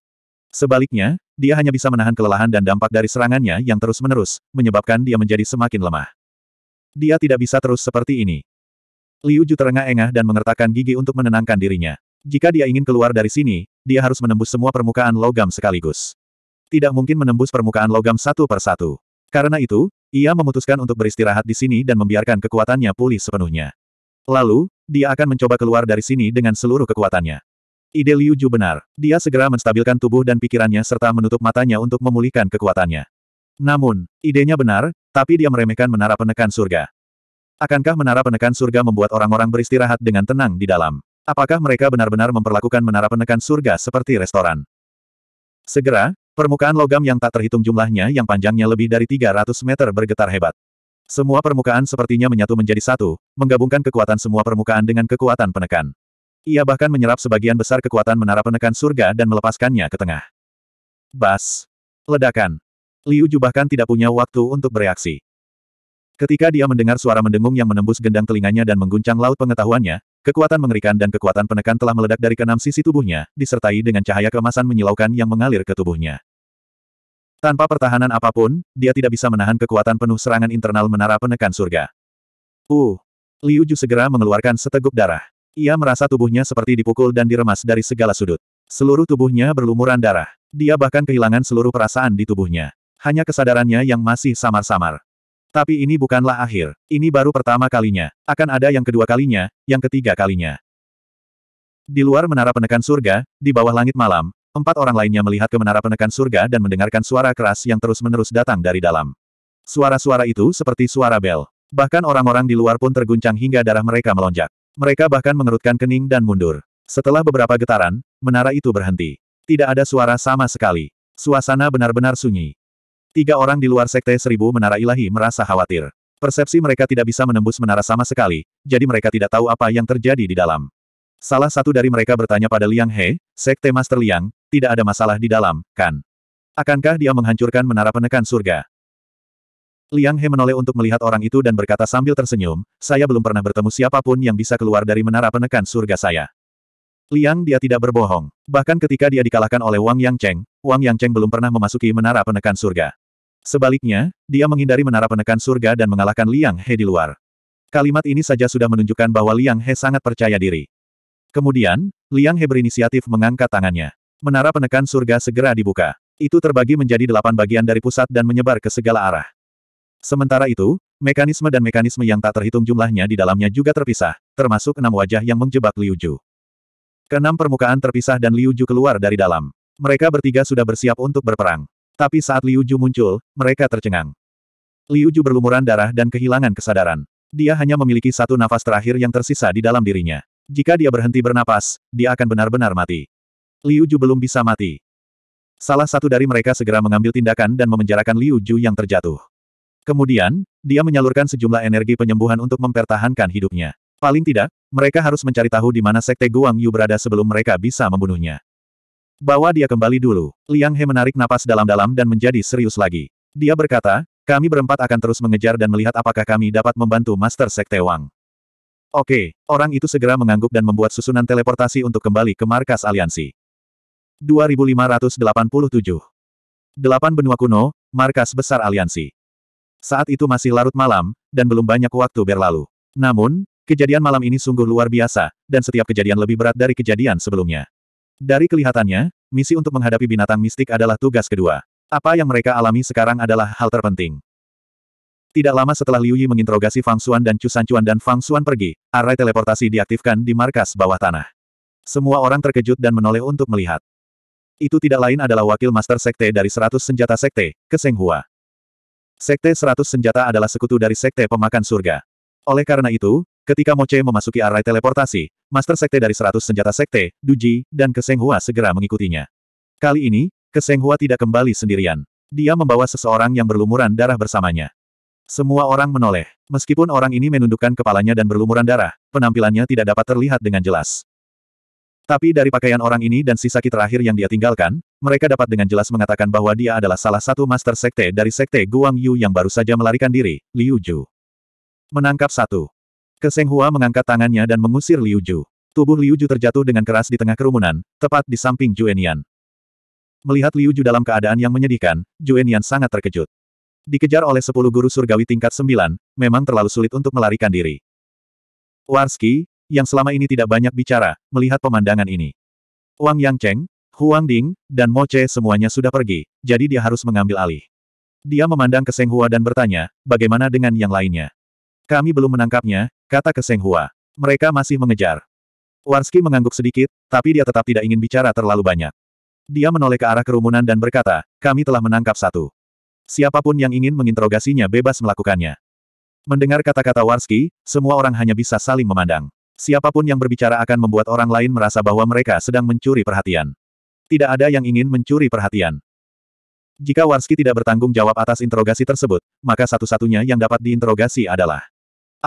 Sebaliknya, dia hanya bisa menahan kelelahan dan dampak dari serangannya yang terus-menerus, menyebabkan dia menjadi semakin lemah. Dia tidak bisa terus seperti ini. Liu Ju terengah-engah dan mengertakkan gigi untuk menenangkan dirinya. Jika dia ingin keluar dari sini, dia harus menembus semua permukaan logam sekaligus. Tidak mungkin menembus permukaan logam satu per satu. Karena itu, ia memutuskan untuk beristirahat di sini dan membiarkan kekuatannya pulih sepenuhnya. Lalu, dia akan mencoba keluar dari sini dengan seluruh kekuatannya. Ide Liu Ju benar. Dia segera menstabilkan tubuh dan pikirannya serta menutup matanya untuk memulihkan kekuatannya. Namun, idenya benar, tapi dia meremehkan menara penekan surga. Akankah menara penekan surga membuat orang-orang beristirahat dengan tenang di dalam? Apakah mereka benar-benar memperlakukan menara penekan surga seperti restoran? Segera, permukaan logam yang tak terhitung jumlahnya yang panjangnya lebih dari 300 meter bergetar hebat. Semua permukaan sepertinya menyatu menjadi satu, menggabungkan kekuatan semua permukaan dengan kekuatan penekan. Ia bahkan menyerap sebagian besar kekuatan menara penekan surga dan melepaskannya ke tengah. Bas. Ledakan. Liu Ju bahkan tidak punya waktu untuk bereaksi. Ketika dia mendengar suara mendengung yang menembus gendang telinganya dan mengguncang laut pengetahuannya, kekuatan mengerikan dan kekuatan penekan telah meledak dari keenam sisi tubuhnya, disertai dengan cahaya kemasan menyilaukan yang mengalir ke tubuhnya. Tanpa pertahanan apa pun, dia tidak bisa menahan kekuatan penuh serangan internal menara penekan surga. Uh! Liu Ju segera mengeluarkan seteguk darah. Ia merasa tubuhnya seperti dipukul dan diremas dari segala sudut. Seluruh tubuhnya berlumuran darah. Dia bahkan kehilangan seluruh perasaan di tubuhnya. Hanya kesadarannya yang masih samar-samar. Tapi ini bukanlah akhir. Ini baru pertama kalinya. Akan ada yang kedua kalinya, yang ketiga kalinya. Di luar menara penekan surga, di bawah langit malam, empat orang lainnya melihat ke menara penekan surga dan mendengarkan suara keras yang terus-menerus datang dari dalam. Suara-suara itu seperti suara bel. Bahkan orang-orang di luar pun terguncang hingga darah mereka melonjak. Mereka bahkan mengerutkan kening dan mundur. Setelah beberapa getaran, menara itu berhenti. Tidak ada suara sama sekali. Suasana benar-benar sunyi. Tiga orang di luar Sekte Seribu Menara Ilahi merasa khawatir. Persepsi mereka tidak bisa menembus menara sama sekali, jadi mereka tidak tahu apa yang terjadi di dalam. Salah satu dari mereka bertanya pada Liang He, Sekte Master Liang, tidak ada masalah di dalam, kan? Akankah dia menghancurkan menara penekan surga? Liang He menoleh untuk melihat orang itu dan berkata sambil tersenyum, saya belum pernah bertemu siapa pun yang bisa keluar dari menara penekan surga saya. Liang dia tidak berbohong. Bahkan ketika dia dikalahkan oleh Wang Yang Cheng, Wang Yang Cheng belum pernah memasuki menara penekan surga. Sebaliknya, dia menghindari menara penekan surga dan mengalahkan Liang He di luar. Kalimat ini saja sudah menunjukkan bahwa Liang He sangat percaya diri. Kemudian, Liang He berinisiatif mengangkat tangannya. Menara penekan surga segera dibuka. Itu terbagi menjadi delapan bagian dari pusat dan menyebar ke segala arah. Sementara itu, mekanisme dan mekanisme yang tak terhitung jumlahnya di dalamnya juga terpisah, termasuk enam wajah yang menjebak Liu Ju. Keenam permukaan terpisah dan Liu Ju keluar dari dalam. Mereka bertiga sudah bersiap untuk berperang. Tapi saat Liu Ju muncul, mereka tercengang. Liu Ju berlumuran darah dan kehilangan kesadaran. Dia hanya memiliki satu nafas terakhir yang tersisa di dalam dirinya. Jika dia berhenti bernapas, dia akan benar-benar mati. Liu Ju belum bisa mati. Salah satu dari mereka segera mengambil tindakan dan memenjarakan Liu Ju yang terjatuh. Kemudian, dia menyalurkan sejumlah energi penyembuhan untuk mempertahankan hidupnya. Paling tidak, mereka harus mencari tahu di mana Sekte Guang Yu berada sebelum mereka bisa membunuhnya. Bawa dia kembali dulu. Liang He menarik napas dalam-dalam dan menjadi serius lagi. Dia berkata, kami berempat akan terus mengejar dan melihat apakah kami dapat membantu Master Sekte Wang. Oke, orang itu segera mengangguk dan membuat susunan teleportasi untuk kembali ke markas aliansi. 2587. Delapan benua kuno, markas besar aliansi. Saat itu masih larut malam, dan belum banyak waktu berlalu. Namun, kejadian malam ini sungguh luar biasa, dan setiap kejadian lebih berat dari kejadian sebelumnya. Dari kelihatannya, misi untuk menghadapi binatang mistik adalah tugas kedua. Apa yang mereka alami sekarang adalah hal terpenting. Tidak lama setelah Liu Yi menginterogasi Fang Xuan dan Chu San Chuan dan Fang Xuan pergi, arai teleportasi diaktifkan di markas bawah tanah. Semua orang terkejut dan menoleh untuk melihat. Itu tidak lain adalah wakil Master Sekte dari seratus senjata Sekte, Keseng Hua. Sekte seratus senjata adalah sekutu dari Sekte Pemakan Surga. Oleh karena itu, Ketika Moche memasuki arai teleportasi, Master Sekte dari seratus senjata Sekte, Duji, dan Keseng Hua segera mengikutinya. Kali ini, Keseng Hua tidak kembali sendirian. Dia membawa seseorang yang berlumuran darah bersamanya. Semua orang menoleh. Meskipun orang ini menundukkan kepalanya dan berlumuran darah, penampilannya tidak dapat terlihat dengan jelas. Tapi dari pakaian orang ini dan sisa kit terakhir yang dia tinggalkan, mereka dapat dengan jelas mengatakan bahwa dia adalah salah satu master sekte dari sekte Guang Yu yang baru saja melarikan diri, Liu Ju. Menangkap satu. Keseng Hua mengangkat tangannya dan mengusir Liu Ju. Tubuh Liu Ju terjatuh dengan keras di tengah kerumunan, tepat di samping Juenian. Melihat Liu Ju dalam keadaan yang menyedihkan, Juenian sangat terkejut. Dikejar oleh sepuluh guru surgawi tingkat sembilan, memang terlalu sulit untuk melarikan diri. Warski, yang selama ini tidak banyak bicara, melihat pemandangan ini. Wang Yangcheng, Huang Ding, dan Mo Che semuanya sudah pergi, jadi dia harus mengambil alih. Dia memandang ke Seng Hua dan bertanya, bagaimana dengan yang lainnya? Kami belum menangkapnya, kata ke Seng Hua. Mereka masih mengejar. Warski mengangguk sedikit, tapi dia tetap tidak ingin bicara terlalu banyak. Dia menoleh ke arah kerumunan dan berkata, kami telah menangkap satu. Siapa pun yang ingin menginterogasinya bebas melakukannya. Mendengar kata-kata Warski, semua orang hanya bisa saling memandang. Siapa pun yang berbicara akan membuat orang lain merasa bahwa mereka sedang mencuri perhatian. Tidak ada yang ingin mencuri perhatian. Jika Warski tidak bertanggung jawab atas interogasi tersebut, maka satu-satunya yang dapat diinterogasi adalah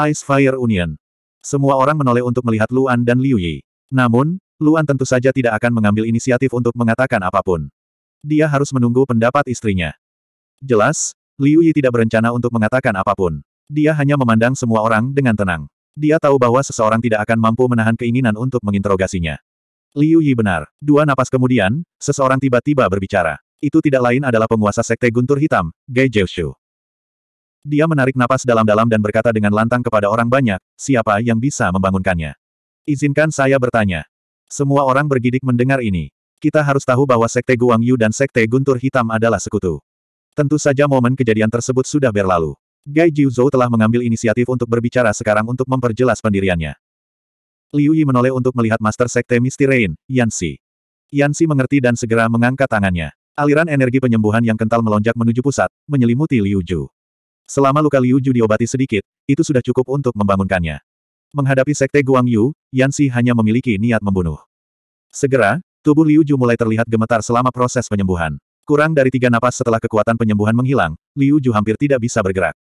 Ice Fire Union. Semua orang menoleh untuk melihat Luan dan Liu Yi. Namun, Luan tentu saja tidak akan mengambil inisiatif untuk mengatakan apa pun. Dia harus menunggu pendapat istrinya. Jelas, Liu Yi tidak berencana untuk mengatakan apa pun. Dia hanya memandang semua orang dengan tenang. Dia tahu bahwa seseorang tidak akan mampu menahan keinginan untuk menginterogasinya. Liu Yi benar. Dua napas kemudian, seseorang tiba-tiba berbicara. Itu tidak lain adalah penguasa Sekte Guntur Hitam, Gai Jiushu. Dia menarik napas dalam-dalam dan berkata dengan lantang kepada orang banyak, siapa yang bisa membangunkannya. Izinkan saya bertanya. Semua orang bergidik mendengar ini. Kita harus tahu bahwa Sekte Guang Yu dan Sekte Guntur Hitam adalah sekutu. Tentu saja momen kejadian tersebut sudah berlalu. Gai Jiuzhou telah mengambil inisiatif untuk berbicara sekarang untuk memperjelas pendiriannya. Liu Yi menoleh untuk melihat Master Sekte Misty Rain, Yanxi. Yanxi mengerti dan segera mengangkat tangannya. Aliran energi penyembuhan yang kental melonjak menuju pusat, menyelimuti Liu Ju. Selama luka Liu Ju diobati sedikit, itu sudah cukup untuk membangunkannya. Menghadapi Sekte Guang Yu, Yanxi hanya memiliki niat membunuh. Segera, tubuh Liu Ju mulai terlihat gemetar selama proses penyembuhan. Kurang dari tiga napas setelah kekuatan penyembuhan menghilang, Liu Ju hampir tidak bisa bergerak.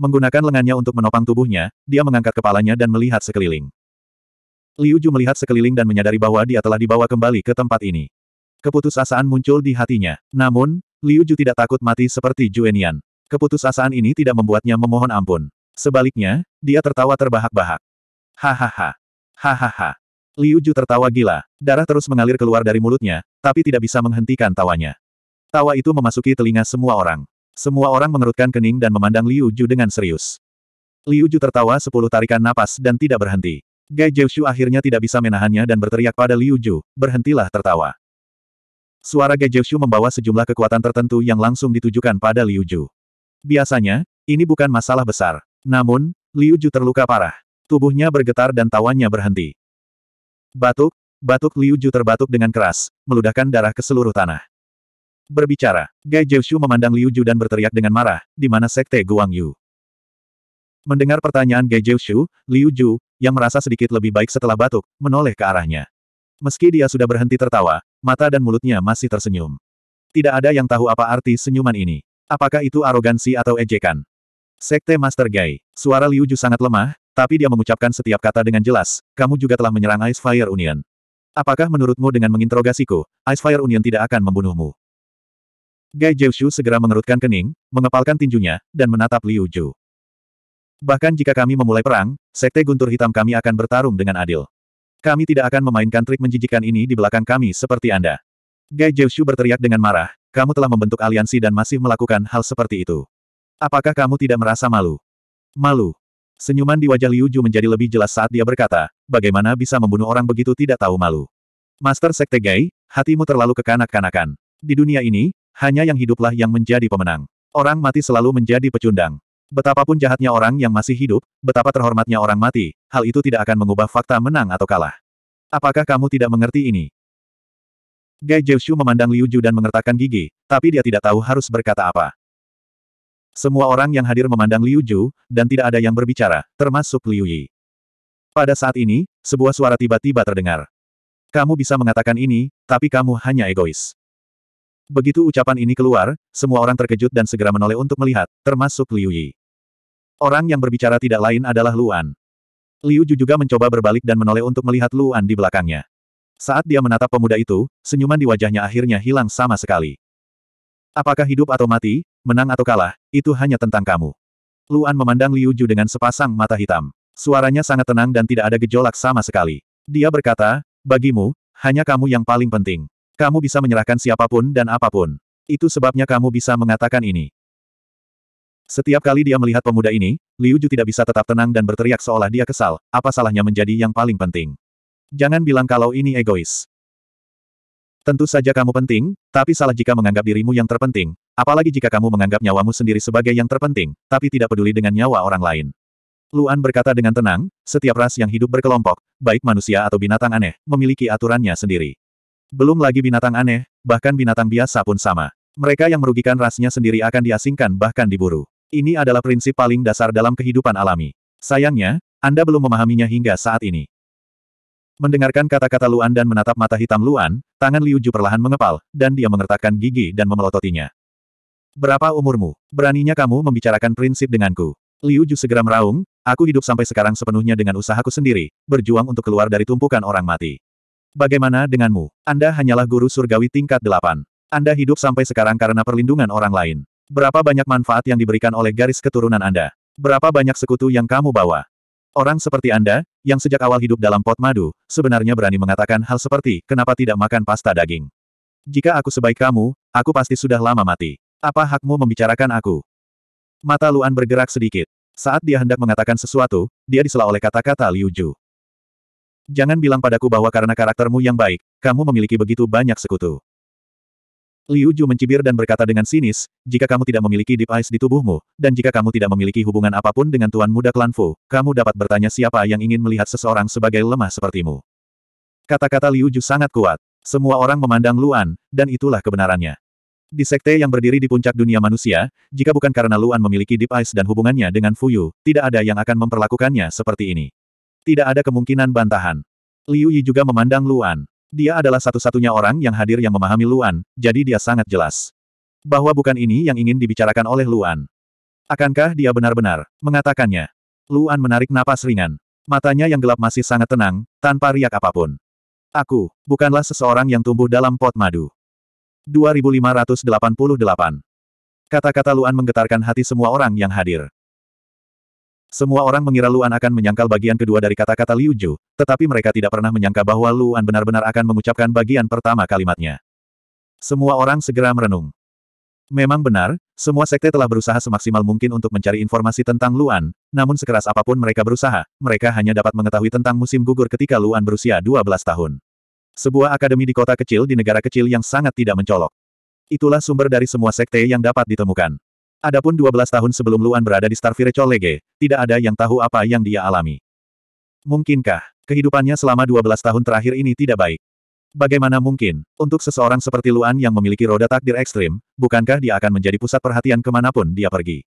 Menggunakan lengannya untuk menopang tubuhnya, dia mengangkat kepalanya dan melihat sekeliling. Liu Ju melihat sekeliling dan menyadari bahwa dia telah dibawa kembali ke tempat ini. Keputusasaan muncul di hatinya. Namun, Liu Ju tidak takut mati seperti Juenian. Keputusasaan ini tidak membuatnya memohon ampun. Sebaliknya, dia tertawa terbahak-bahak. Hahaha. Hahaha. Liu Ju tertawa gila. Darah terus mengalir keluar dari mulutnya, tapi tidak bisa menghentikan tawanya. Tawa itu memasuki telinga semua orang. Semua orang mengerutkan kening dan memandang Liu Ju dengan serius. Liu Ju tertawa sepuluh tarikan napas dan tidak berhenti. Gai Jiushu akhirnya tidak bisa menahannya dan berteriak pada Liu Ju, berhentilah tertawa. Suara Gejushu membawa sejumlah kekuatan tertentu yang langsung ditujukan pada Liu Ju. Biasanya, ini bukan masalah besar. Namun, Liu Ju terluka parah. Tubuhnya bergetar dan tawannya berhenti. Batuk, batuk Liu Ju terbatuk dengan keras, meludahkan darah ke seluruh tanah. Berbicara, Gai Jiushu memandang Liu Ju dan berteriak dengan marah, di mana sekte Guang Yu. Mendengar pertanyaan Gai Jiushu, Liu Ju, yang merasa sedikit lebih baik setelah batuk, menoleh ke arahnya. Meski dia sudah berhenti tertawa, mata dan mulutnya masih tersenyum. Tidak ada yang tahu apa arti senyuman ini. Apakah itu arogansi atau ejekan? Sekte Master Gai. Suara Liu Ju sangat lemah, tapi dia mengucapkan setiap kata dengan jelas, kamu juga telah menyerang Ice Fire Union. Apakah menurutmu dengan menginterogasiku, Ice Fire Union tidak akan membunuhmu? Gai Jiushu segera mengerutkan kening, mengepalkan tinjunya, dan menatap Liu Ju. Bahkan jika kami memulai perang, Sekte Guntur Hitam kami akan bertarung dengan adil. Kami tidak akan memainkan trik menjijikan ini di belakang kami seperti Anda. Gai Jiushu berteriak dengan marah, kamu telah membentuk aliansi dan masih melakukan hal seperti itu. Apakah kamu tidak merasa malu? Malu. Senyuman di wajah Liu Ju menjadi lebih jelas saat dia berkata, bagaimana bisa membunuh orang begitu tidak tahu malu. Master Sekte Gai, hatimu terlalu kekanak-kanakan. Di dunia ini, hanya yang hiduplah yang menjadi pemenang. Orang mati selalu menjadi pecundang. Betapapun jahatnya orang yang masih hidup, betapa terhormatnya orang mati, hal itu tidak akan mengubah fakta menang atau kalah. Apakah kamu tidak mengerti ini? Gai Jiushu memandang Liu Ju dan mengertakkan gigi, tapi dia tidak tahu harus berkata apa. Semua orang yang hadir memandang Liu Ju, dan tidak ada yang berbicara, termasuk Liu Yi. Pada saat ini, sebuah suara tiba-tiba terdengar. Kamu bisa mengatakan ini, tapi kamu hanya egois. Begitu ucapan ini keluar, semua orang terkejut dan segera menoleh untuk melihat, termasuk Liu Yi. Orang yang berbicara tidak lain adalah Luan. Liu Ju juga mencoba berbalik dan menoleh untuk melihat Luan di belakangnya. Saat dia menatap pemuda itu, senyuman di wajahnya akhirnya hilang sama sekali. Apakah hidup atau mati, menang atau kalah, itu hanya tentang kamu. Luan memandang Liu Ju dengan sepasang mata hitam. Suaranya sangat tenang dan tidak ada gejolak sama sekali. Dia berkata, bagimu, hanya kamu yang paling penting. Kamu bisa menyerahkan siapa pun dan apa pun. Itu sebabnya kamu bisa mengatakan ini. Setiap kali dia melihat pemuda ini, Liu Ju tidak bisa tetap tenang dan berteriak seolah dia kesal, apa salahnya menjadi yang paling penting. Jangan bilang kalau ini egois. Tentu saja kamu penting, tapi salah jika menganggap dirimu yang terpenting, apalagi jika kamu menganggap nyawamu sendiri sebagai yang terpenting, tapi tidak peduli dengan nyawa orang lain. Luan berkata dengan tenang, setiap ras yang hidup berkelompok, baik manusia atau binatang aneh, memiliki aturannya sendiri. Belum lagi binatang aneh, bahkan binatang biasa pun sama. Mereka yang merugikan rasnya sendiri akan diasingkan bahkan diburu. Ini adalah prinsip paling dasar dalam kehidupan alami. Sayangnya, Anda belum memahaminya hingga saat ini. Mendengarkan kata-kata Luan dan menatap mata hitam Luan, tangan Liu Ju perlahan mengepal, dan dia mengertakkan gigi dan memelototinya. Berapa umurmu? Beraninya kamu membicarakan prinsip denganku. Liu Ju segera meraung, aku hidup sampai sekarang sepenuhnya dengan usahaku sendiri, berjuang untuk keluar dari tumpukan orang mati. Bagaimana denganmu? Anda hanyalah guru surgawi tingkat delapan. Anda hidup sampai sekarang karena perlindungan orang lain. Berapa banyak manfaat yang diberikan oleh garis keturunan Anda? Berapa banyak sekutu yang kamu bawa? Orang seperti Anda, yang sejak awal hidup dalam pot madu, sebenarnya berani mengatakan hal seperti, kenapa tidak makan pasta daging? Jika aku sebaik kamu, aku pasti sudah lama mati. Apa hakmu membicarakan aku? Mata Luan bergerak sedikit. Saat dia hendak mengatakan sesuatu, dia disela oleh kata-kata Liu Ju. Jangan bilang padaku bahwa karena karaktermu yang baik, kamu memiliki begitu banyak sekutu. Liu Ju mencibir dan berkata dengan sinis, jika kamu tidak memiliki deep eyes di tubuhmu, dan jika kamu tidak memiliki hubungan apa pun dengan Tuan Muda Klan Fu, kamu dapat bertanya siapa yang ingin melihat seseorang sebagai lemah sepertimu. Kata-kata Liu Ju sangat kuat. Semua orang memandang Luan, dan itulah kebenarannya. Di sekte yang berdiri di puncak dunia manusia, jika bukan karena Luan memiliki deep eyes dan hubungannya dengan Fuyu, tidak ada yang akan memperlakukannya seperti ini. Tidak ada kemungkinan bantahan. Liu Yi juga memandang Luan. Dia adalah satu-satunya orang yang hadir yang memahami Luan, jadi dia sangat jelas. Bahwa bukan ini yang ingin dibicarakan oleh Luan. Akankah dia benar-benar mengatakannya? Luan menarik napas ringan. Matanya yang gelap masih sangat tenang, tanpa riak apa pun. Aku, bukanlah seseorang yang tumbuh dalam pot madu. 2588 Kata-kata Luan menggetarkan hati semua orang yang hadir. Semua orang mengira Luan akan menyangkal bagian kedua dari kata-kata Liu Ju, tetapi mereka tidak pernah menyangka bahwa Luan benar-benar akan mengucapkan bagian pertama kalimatnya. Semua orang segera merenung. Memang benar, semua sekte telah berusaha semaksimal mungkin untuk mencari informasi tentang Luan, namun sekeras apa pun mereka berusaha, mereka hanya dapat mengetahui tentang musim gugur ketika Luan berusia 12 tahun. Sebuah akademi di kota kecil di negara kecil yang sangat tidak mencolok. Itulah sumber dari semua sekte yang dapat ditemukan. Adapun 12 tahun sebelum Luan berada di Star Virtual Lege, tidak ada yang tahu apa yang dia alami. Mungkinkah, kehidupannya selama 12 tahun terakhir ini tidak baik? Bagaimana mungkin, untuk seseorang seperti Luan yang memiliki roda takdir ekstrim, bukankah dia akan menjadi pusat perhatian ke mana pun dia pergi?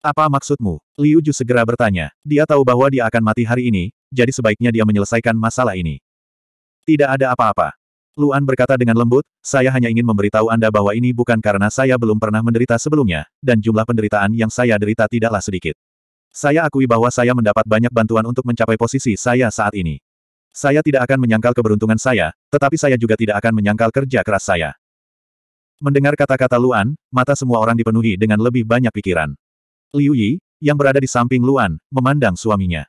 Apa maksudmu? Liu Ju segera bertanya. Dia tahu bahwa dia akan mati hari ini, jadi sebaiknya dia menyelesaikan masalah ini. Tidak ada apa-apa. Luan berkata dengan lembut, saya hanya ingin memberitahu Anda bahwa ini bukan karena saya belum pernah menderita sebelumnya, dan jumlah penderitaan yang saya derita tidaklah sedikit. Saya akui bahwa saya mendapat banyak bantuan untuk mencapai posisi saya saat ini. Saya tidak akan menyangkal keberuntungan saya, tetapi saya juga tidak akan menyangkal kerja keras saya. Mendengar kata-kata Luan, mata semua orang dipenuhi dengan lebih banyak pikiran. Liu Yi, yang berada di samping Luan, memandang suaminya.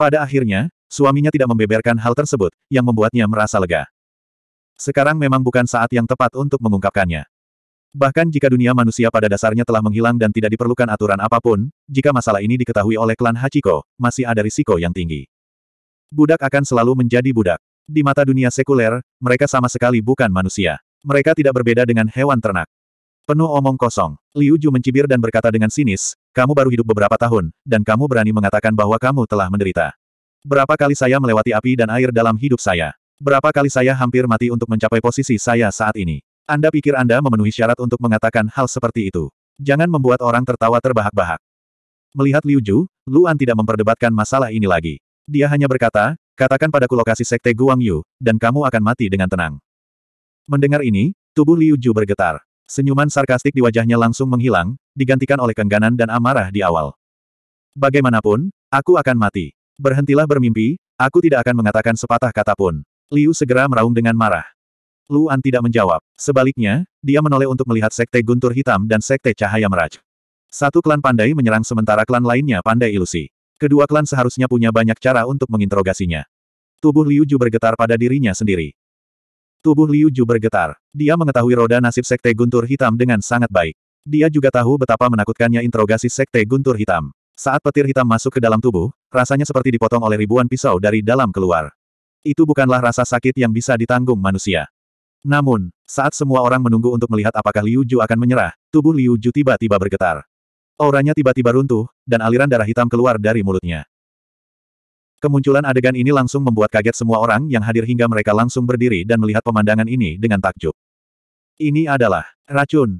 Pada akhirnya, suaminya tidak membeberkan hal tersebut, yang membuatnya merasa lega. Sekarang memang bukan saat yang tepat untuk mengungkapkannya. Bahkan jika dunia manusia pada dasarnya telah menghilang dan tidak diperlukan aturan apa pun, jika masalah ini diketahui oleh klan Hachiko, masih ada risiko yang tinggi. Budak akan selalu menjadi budak. Di mata dunia sekuler, mereka sama sekali bukan manusia. Mereka tidak berbeda dengan hewan ternak. Penuh omong kosong. Liu Ju mencibir dan berkata dengan sinis, kamu baru hidup beberapa tahun, dan kamu berani mengatakan bahwa kamu telah menderita. Berapa kali saya melewati api dan air dalam hidup saya. Berapa kali saya hampir mati untuk mencapai posisi saya saat ini. Anda pikir Anda memenuhi syarat untuk mengatakan hal seperti itu. Jangan membuat orang tertawa terbahak-bahak. Melihat Liu Ju, Luan tidak memperdebatkan masalah ini lagi. Dia hanya berkata, katakan padaku lokasi sekte Guang Yu, dan kamu akan mati dengan tenang. Mendengar ini, tubuh Liu Ju bergetar. Senyuman sarkastik di wajahnya langsung menghilang, digantikan oleh kengganan dan amarah di awal. Bagaimanapun, aku akan mati. Berhentilah bermimpi, aku tidak akan mengatakan sepatah kata pun. Liu segera meraung dengan marah. Luan tidak menjawab. Sebaliknya, dia menoleh untuk melihat Sekte Guntur Hitam dan Sekte Cahaya Meraj. Satu klan pandai menyerang sementara klan lainnya pandai ilusi. Kedua klan seharusnya punya banyak cara untuk menginterogasinya. Tubuh Liu Ju bergetar pada dirinya sendiri. Tubuh Liu Ju bergetar. Dia mengetahui roda nasib Sekte Guntur Hitam dengan sangat baik. Dia juga tahu betapa menakutkannya interogasi Sekte Guntur Hitam. Saat petir hitam masuk ke dalam tubuh, rasanya seperti dipotong oleh ribuan pisau dari dalam keluar. Itu bukanlah rasa sakit yang bisa ditanggung manusia. Namun, saat semua orang menunggu untuk melihat apakah Liu Ju akan menyerah, tubuh Liu Ju tiba-tiba bergetar. Auranya tiba-tiba runtuh, dan aliran darah hitam keluar dari mulutnya. Kemunculan adegan ini langsung membuat kaget semua orang yang hadir hingga mereka langsung berdiri dan melihat pemandangan ini dengan takjub. Ini adalah racun.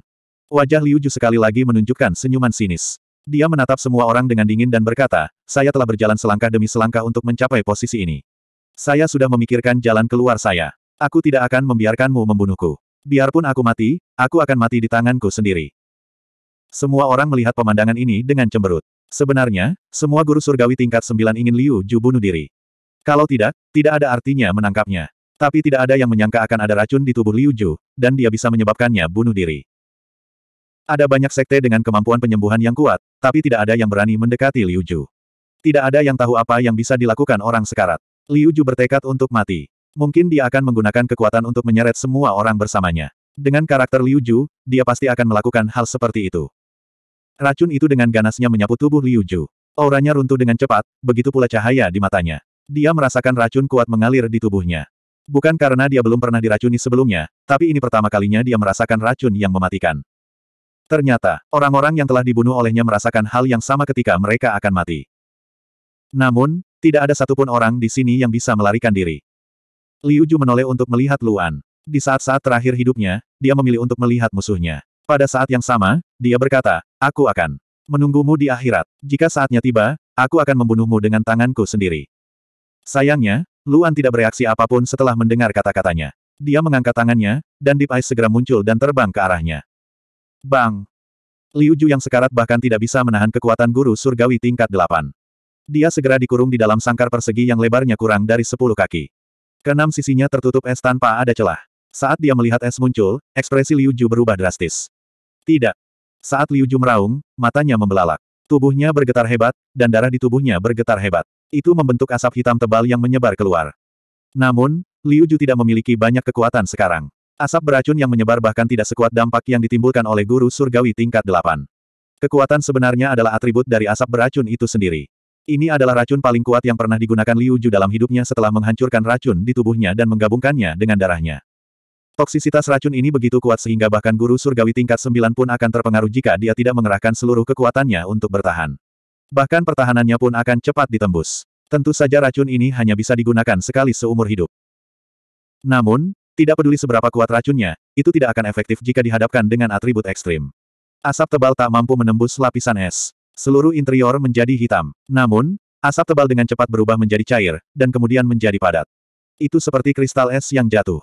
Wajah Liu Ju sekali lagi menunjukkan senyuman sinis. Dia menatap semua orang dengan dingin dan berkata, saya telah berjalan selangkah demi selangkah untuk mencapai posisi ini. Saya sudah memikirkan jalan keluar saya. Aku tidak akan membiarkanmu membunuhku. Biarpun aku mati, aku akan mati di tanganku sendiri. Semua orang melihat pemandangan ini dengan cemberut. Sebenarnya, semua guru surgawi tingkat sembilan ingin Liu Ju bunuh diri. Kalau tidak, tidak ada artinya menangkapnya. Tapi tidak ada yang menyangka akan ada racun di tubuh Liu Ju, dan dia bisa menyebabkannya bunuh diri. Ada banyak sekte dengan kemampuan penyembuhan yang kuat, tapi tidak ada yang berani mendekati Liu Ju. Tidak ada yang tahu apa yang bisa dilakukan orang sekarat. Liu Ju bertekad untuk mati. Mungkin dia akan menggunakan kekuatan untuk menyeret semua orang bersamanya. Dengan karakter Liu Ju, dia pasti akan melakukan hal seperti itu. Racun itu dengan ganasnya menyapu tubuh Liu Ju. Auranya runtuh dengan cepat, begitu pula cahaya di matanya. Dia merasakan racun kuat mengalir di tubuhnya. Bukan karena dia belum pernah diracuni sebelumnya, tapi ini pertama kalinya dia merasakan racun yang mematikan. Ternyata, orang-orang yang telah dibunuh olehnya merasakan hal yang sama ketika mereka akan mati. Namun, tidak ada satupun orang di sini yang bisa melarikan diri. Liu Ju menoleh untuk melihat Luan. Di saat-saat terakhir hidupnya, dia memilih untuk melihat musuhnya. Pada saat yang sama, dia berkata, aku akan menunggumu di akhirat. Jika saatnya tiba, aku akan membunuhmu dengan tanganku sendiri. Sayangnya, Luan tidak bereaksi apa pun setelah mendengar kata-katanya. Dia mengangkat tangannya, dan Deep Eyes segera muncul dan terbang ke arahnya. Bang! Liu Ju yang sekarat bahkan tidak bisa menahan kekuatan guru surgawi tingkat delapan. Dia segera dikurung di dalam sangkar persegi yang lebarnya kurang dari sepuluh kaki. Keenam sisinya tertutup es tanpa ada celah. Saat dia melihat es muncul, ekspresi Liu Ju berubah drastis. Tidak. Saat Liu Ju meraung, matanya membelalak. Tubuhnya bergetar hebat, dan darah di tubuhnya bergetar hebat. Itu membentuk asap hitam tebal yang menyebar keluar. Namun, Liu Ju tidak memiliki banyak kekuatan sekarang. Asap beracun yang menyebar bahkan tidak sekuat dampak yang ditimbulkan oleh guru surgawi tingkat delapan. Kekuatan sebenarnya adalah atribut dari asap beracun itu sendiri. Ini adalah racun paling kuat yang pernah digunakan Liu Ju dalam hidupnya setelah menghancurkan racun di tubuhnya dan menggabungkannya dengan darahnya. Toksisitas racun ini begitu kuat sehingga bahkan guru surgawi tingkat sembilan pun akan terpengaruh jika dia tidak mengerahkan seluruh kekuatannya untuk bertahan. Bahkan pertahanannya pun akan cepat ditembus. Tentu saja racun ini hanya bisa digunakan sekali seumur hidup. Namun, tidak peduli seberapa kuat racunnya, itu tidak akan efektif jika dihadapkan dengan atribut ekstrim. Asap tebal tak mampu menembus lapisan es. Seluruh interior menjadi hitam. Namun, asap tebal dengan cepat berubah menjadi cair, dan kemudian menjadi padat. Itu seperti kristal es yang jatuh.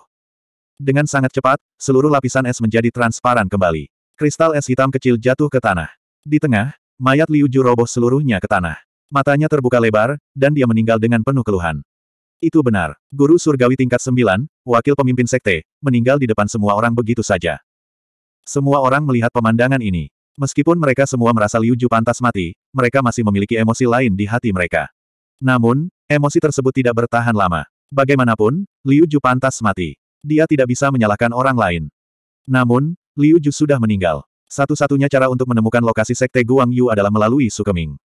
Dengan sangat cepat, seluruh lapisan es menjadi transparan kembali. Kristal es hitam kecil jatuh ke tanah. Di tengah, mayat Liu Ju roboh seluruhnya ke tanah. Matanya terbuka lebar, dan dia meninggal dengan penuh keluhan. Itu benar. Guru surgawi tingkat sembilan, wakil pemimpin sekte, meninggal di depan semua orang begitu saja. Semua orang melihat pemandangan ini. Meskipun mereka semua merasa Liu Ju pantas mati, mereka masih memiliki emosi lain di hati mereka. Namun, emosi tersebut tidak bertahan lama. Bagaimanapun, Liu Ju pantas mati. Dia tidak bisa menyalahkan orang lain. Namun, Liu Ju sudah meninggal. Satu-satunya cara untuk menemukan lokasi sekte Guang Yu adalah melalui Sukeming.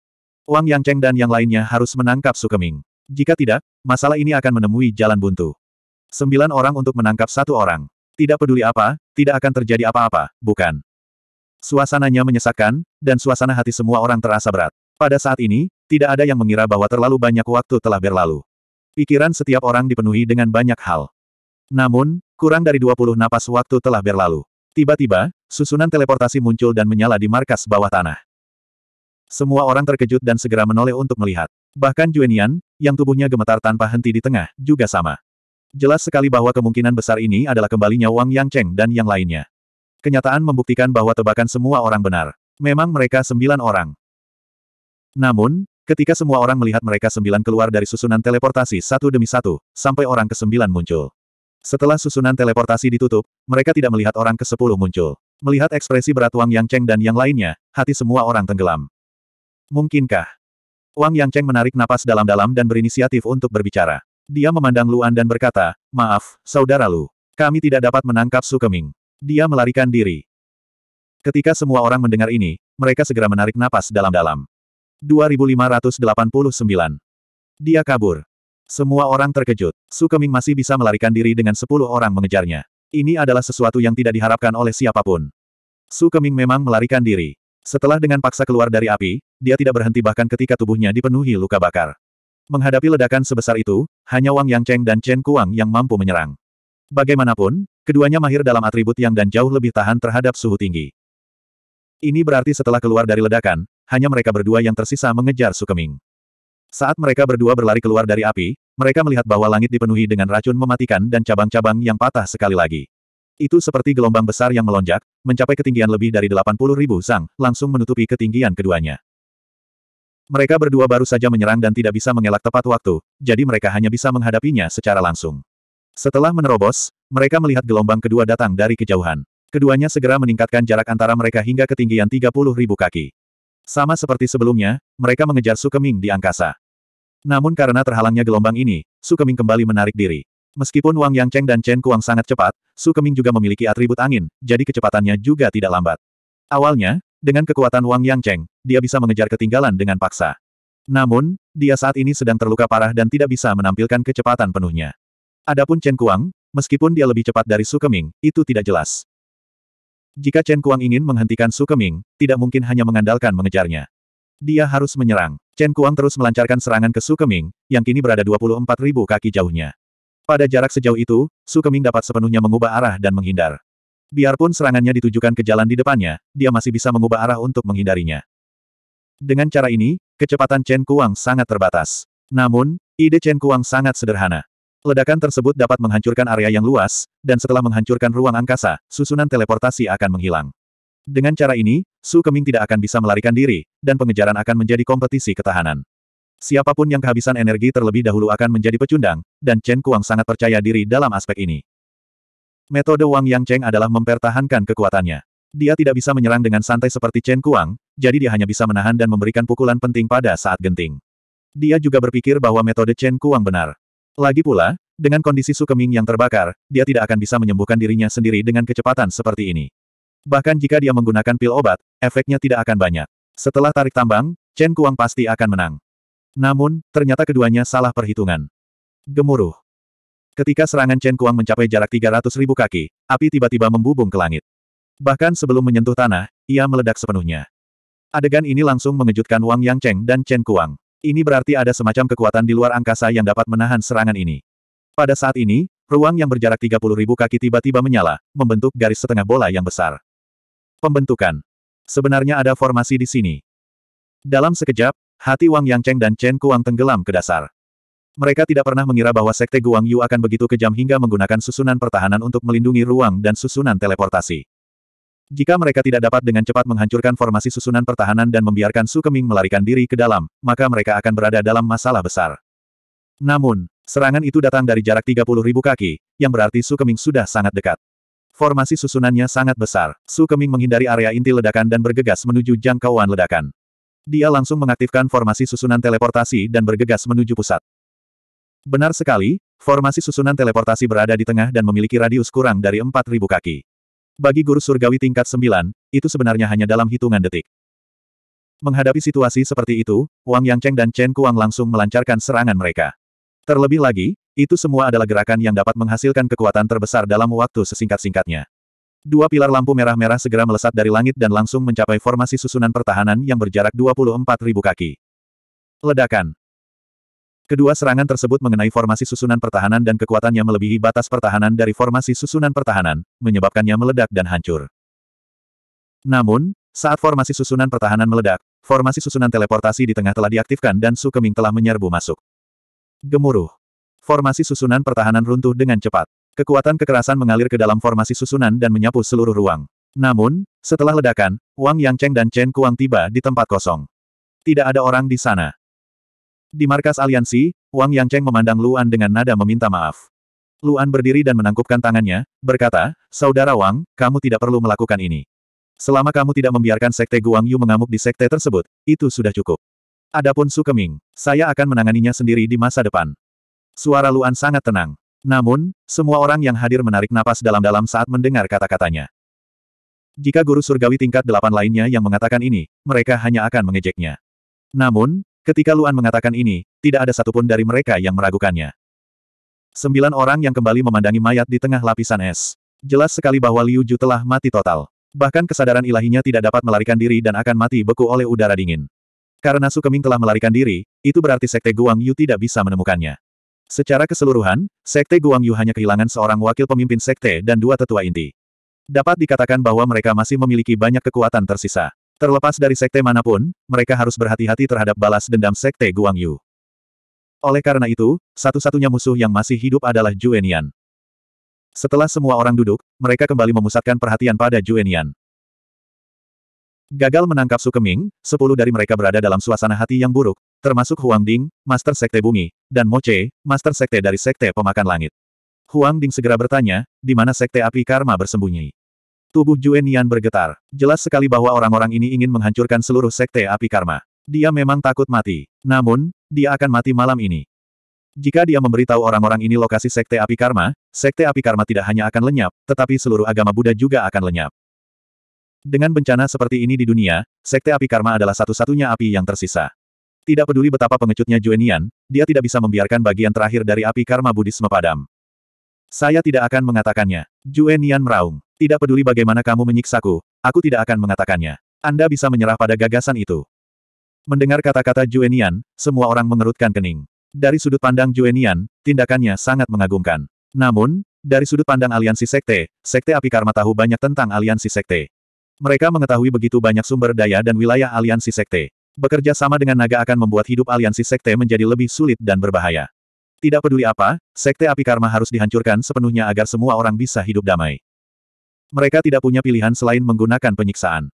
Wang Yangcheng dan yang lainnya harus menangkap Sukeming. Jika tidak, masalah ini akan menemui jalan buntu. Sembilan orang untuk menangkap satu orang. Tidak peduli apa, tidak akan terjadi apa-apa, bukan? Suasananya menyesakkan, dan suasana hati semua orang terasa berat. Pada saat ini, tidak ada yang mengira bahwa terlalu banyak waktu telah berlalu. Pikiran setiap orang dipenuhi dengan banyak hal. Namun, kurang dari 20 napas waktu telah berlalu. Tiba-tiba, susunan teleportasi muncul dan menyala di markas bawah tanah. Semua orang terkejut dan segera menoleh untuk melihat. Bahkan Juenian, yang tubuhnya gemetar tanpa henti di tengah, juga sama. Jelas sekali bahwa kemungkinan besar ini adalah kembalinya Wang Yangcheng dan yang lainnya. Kenyataan membuktikan bahwa tebakan semua orang benar. Memang mereka sembilan orang. Namun, ketika semua orang melihat mereka sembilan keluar dari susunan teleportasi satu demi satu, sampai orang ke sembilan muncul. Setelah susunan teleportasi ditutup, mereka tidak melihat orang ke-10 muncul. Melihat ekspresi berat Wang Yangcheng dan yang lainnya, hati semua orang tenggelam. Mungkinkah? Wang Yangcheng menarik napas dalam-dalam dan berinisiatif untuk berbicara. Dia memandang Luan dan berkata, Maaf, saudara Lu. Kami tidak dapat menangkap Su Keming. Dia melarikan diri. Ketika semua orang mendengar ini, mereka segera menarik napas dalam-dalam. 2589. Dia kabur. Semua orang terkejut. Su Keming masih bisa melarikan diri dengan sepuluh orang mengejarnya. Ini adalah sesuatu yang tidak diharapkan oleh siapa pun. Su Keming memang melarikan diri. Setelah dengan paksa keluar dari api, dia tidak berhenti bahkan ketika tubuhnya dipenuhi luka bakar. Menghadapi ledakan sebesar itu, hanya Wang Yangcheng dan Chen Kuang yang mampu menyerang. Bagaimanapun, keduanya mahir dalam atribut yang dan jauh lebih tahan terhadap suhu tinggi. Ini berarti setelah keluar dari ledakan, hanya mereka berdua yang tersisa mengejar Sukeming. Saat mereka berdua berlari keluar dari api, mereka melihat bahwa langit dipenuhi dengan racun mematikan dan cabang-cabang yang patah sekali lagi. Itu seperti gelombang besar yang melonjak, mencapai ketinggian lebih dari 80 ribu sang, langsung menutupi ketinggian keduanya. Mereka berdua baru saja menyerang dan tidak bisa mengelak tepat waktu, jadi mereka hanya bisa menghadapinya secara langsung. Setelah menerobos, mereka melihat gelombang kedua datang dari kejauhan. Keduanya segera meningkatkan jarak antara mereka hingga ketinggian 30 ribu kaki. Sama seperti sebelumnya, mereka mengejar Sukeming di angkasa. Namun karena terhalangnya gelombang ini, Sukeming kembali menarik diri. Meskipun Wang Yangcheng dan Chen Kuang sangat cepat, Sukeming juga memiliki atribut angin, jadi kecepatannya juga tidak lambat. Awalnya, dengan kekuatan Wang Yangcheng, dia bisa mengejar ketinggalan dengan paksa. Namun, dia saat ini sedang terluka parah dan tidak bisa menampilkan kecepatan penuhnya. Adapun Chen Kuang, meskipun dia lebih cepat dari Su Keming, itu tidak jelas. Jika Chen Kuang ingin menghentikan Su Keming, tidak mungkin hanya mengandalkan mengejarnya. Dia harus menyerang. Chen Kuang terus melancarkan serangan ke Su Keming, yang kini berada 24.000 kaki jauhnya. Pada jarak sejauh itu, Su Keming dapat sepenuhnya mengubah arah dan menghindar. Biarpun serangannya ditujukan ke jalan di depannya, dia masih bisa mengubah arah untuk menghindarinya. Dengan cara ini, kecepatan Chen Kuang sangat terbatas. Namun, ide Chen Kuang sangat sederhana. Ledakan tersebut dapat menghancurkan area yang luas, dan setelah menghancurkan ruang angkasa, susunan teleportasi akan menghilang. Dengan cara ini, Su Keming tidak akan bisa melarikan diri, dan pengejaran akan menjadi kompetisi ketahanan. Siapa pun yang kehabisan energi terlebih dahulu akan menjadi pecundang, dan Chen Kuang sangat percaya diri dalam aspek ini. Metode Wang Yangcheng adalah mempertahankan kekuatannya. Dia tidak bisa menyerang dengan santai seperti Chen Kuang, jadi dia hanya bisa menahan dan memberikan pukulan penting pada saat genting. Dia juga berpikir bahwa metode Chen Kuang benar. Lagi pula, dengan kondisi Su Keming yang terbakar, dia tidak akan bisa menyembuhkan dirinya sendiri dengan kecepatan seperti ini. Bahkan jika dia menggunakan pil obat, efeknya tidak akan banyak. Setelah tarik tambang, Chen Kuang pasti akan menang. Namun, ternyata keduanya salah perhitungan. Gemuruh. Ketika serangan Chen Kuang mencapai jarak 300 ribu kaki, api tiba-tiba membubung ke langit. Bahkan sebelum menyentuh tanah, ia meledak sepenuhnya. Adegan ini langsung mengejutkan Wang Yangcheng dan Chen Kuang. Ini berarti ada semacam kekuatan di luar angkasa yang dapat menahan serangan ini. Pada saat ini, ruang yang berjarak 30 ribu kaki tiba-tiba menyala, membentuk garis setengah bola yang besar. Pembentukan. Sebenarnya ada formasi di sini. Dalam sekejap, hati Wang Yangcheng dan Chen Kuang tenggelam ke dasar. Mereka tidak pernah mengira bahwa Sekte Guang Yu akan begitu kejam hingga menggunakan susunan pertahanan untuk melindungi ruang dan susunan teleportasi. Jika mereka tidak dapat dengan cepat menghancurkan formasi susunan pertahanan dan membiarkan Su Keming melarikan diri ke dalam, maka mereka akan berada dalam masalah besar. Namun, serangan itu datang dari jarak 30 ribu kaki, yang berarti Su Keming sudah sangat dekat. Formasi susunannya sangat besar. Su Keming menghindari area inti ledakan dan bergegas menuju jangkauan ledakan. Dia langsung mengaktifkan formasi susunan teleportasi dan bergegas menuju pusat. Benar sekali, formasi susunan teleportasi berada di tengah dan memiliki radius kurang dari 4.000 kaki. Bagi guru surgawi tingkat 9, itu sebenarnya hanya dalam hitungan detik. Menghadapi situasi seperti itu, Wang Yangcheng dan Chen Kuang langsung melancarkan serangan mereka. Terlebih lagi, itu semua adalah gerakan yang dapat menghasilkan kekuatan terbesar dalam waktu sesingkat-singkatnya. Dua pilar lampu merah-merah segera melesat dari langit dan langsung mencapai formasi susunan pertahanan yang berjarak 24.000 kaki. Ledakan. Kedua serangan tersebut mengenai formasi susunan pertahanan dan kekuatannya melebihi batas pertahanan dari formasi susunan pertahanan, menyebabkannya meledak dan hancur. Namun, saat formasi susunan pertahanan meledak, formasi susunan teleportasi di tengah telah diaktifkan dan Su Keming telah menyerbu masuk. Gemuruh. Formasi susunan pertahanan runtuh dengan cepat. Kekuatan kekerasan mengalir ke dalam formasi susunan dan menyapu seluruh ruang. Namun, setelah ledakan, Wang Yangcheng dan Chen Kuang tiba di tempat kosong. Tidak ada orang di sana. Di markas aliansi, Wang Yangcheng memandang Luan dengan nada meminta maaf. Luan berdiri dan menangkupkan tangannya, berkata, Saudara Wang, kamu tidak perlu melakukan ini. Selama kamu tidak membiarkan Sekte Guang Yu mengamuk di sekte tersebut, itu sudah cukup. Adapun Su Keming, saya akan menanganinya sendiri di masa depan. Suara Luan sangat tenang. Namun, semua orang yang hadir menarik napas dalam-dalam saat mendengar kata-katanya. Jika guru surgawi tingkat delapan lainnya yang mengatakan ini, mereka hanya akan mengejeknya. Namun, Ketika Luan mengatakan ini, tidak ada satupun dari mereka yang meragukannya. Sembilan orang yang kembali memandangi mayat di tengah lapisan es. Jelas sekali bahwa Liu Ju telah mati total. Bahkan kesadaran ilahinya tidak dapat melarikan diri dan akan mati beku oleh udara dingin. Karena Sukeming telah melarikan diri, itu berarti Sekte Guang Yu tidak bisa menemukannya. Secara keseluruhan, Sekte Guang Yu hanya kehilangan seorang wakil pemimpin sekte dan dua tetua inti. Dapat dikatakan bahwa mereka masih memiliki banyak kekuatan tersisa. Terlepas dari sekte mana pun, mereka harus berhati-hati terhadap balas dendam Sekte Guang Yu. Oleh karena itu, satu-satunya musuh yang masih hidup adalah Juenian. Setelah semua orang duduk, mereka kembali memusatkan perhatian pada Juenian. Gagal menangkap Sukeming, sepuluh dari mereka berada dalam suasana hati yang buruk, termasuk Huang Ding, Master Sekte Bumi, dan Moche, Master Sekte dari Sekte Pemakan Langit. Huang Ding segera bertanya, di mana Sekte Api Karma bersembunyi. Tubuh Juen Yan bergetar. Jelas sekali bahwa orang-orang ini ingin menghancurkan seluruh Sekte Api Karma. Dia memang takut mati. Namun, dia akan mati malam ini. Jika dia memberitahu orang-orang ini lokasi Sekte Api Karma, Sekte Api Karma tidak hanya akan lenyap, tetapi seluruh agama Buddha juga akan lenyap. Dengan bencana seperti ini di dunia, Sekte Api Karma adalah satu-satunya api yang tersisa. Tidak peduli betapa pengecutnya Juenian, dia tidak bisa membiarkan bagian terakhir dari api karma Buddhisme padam. Saya tidak akan mengatakannya. Juenian meraung. Tidak peduli bagaimana kamu menyiksaku, aku tidak akan mengatakannya. Anda bisa menyerah pada gagasan itu. Mendengar kata-kata Juenian, semua orang mengerutkan kening. Dari sudut pandang Juenian, tindakannya sangat mengagumkan. Namun, dari sudut pandang aliansi sekte, sekte api karma tahu banyak tentang aliansi sekte. Mereka mengetahui begitu banyak sumber daya dan wilayah aliansi sekte. Bekerja sama dengan naga akan membuat hidup aliansi sekte menjadi lebih sulit dan berbahaya. Tidak peduli apa, sekte api karma harus dihancurkan sepenuhnya agar semua orang bisa hidup damai. Mereka tidak punya pilihan selain menggunakan penyiksaan.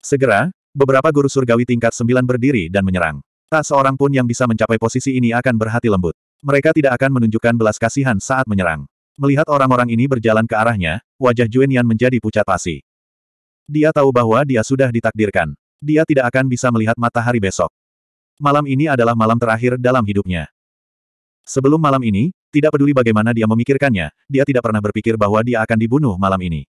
Segera, beberapa guru surgawi tingkat sembilan berdiri dan menyerang. Tak seorang pun yang bisa mencapai posisi ini akan berhati lembut. Mereka tidak akan menunjukkan belas kasihan saat menyerang. Melihat orang-orang ini berjalan ke arahnya, wajah Juenian menjadi pucat pasi. Dia tahu bahwa dia sudah ditakdirkan. Dia tidak akan bisa melihat matahari besok. Malam ini adalah malam terakhir dalam hidupnya. Sebelum malam ini, tidak peduli bagaimana dia memikirkannya, dia tidak pernah berpikir bahwa dia akan dibunuh malam ini.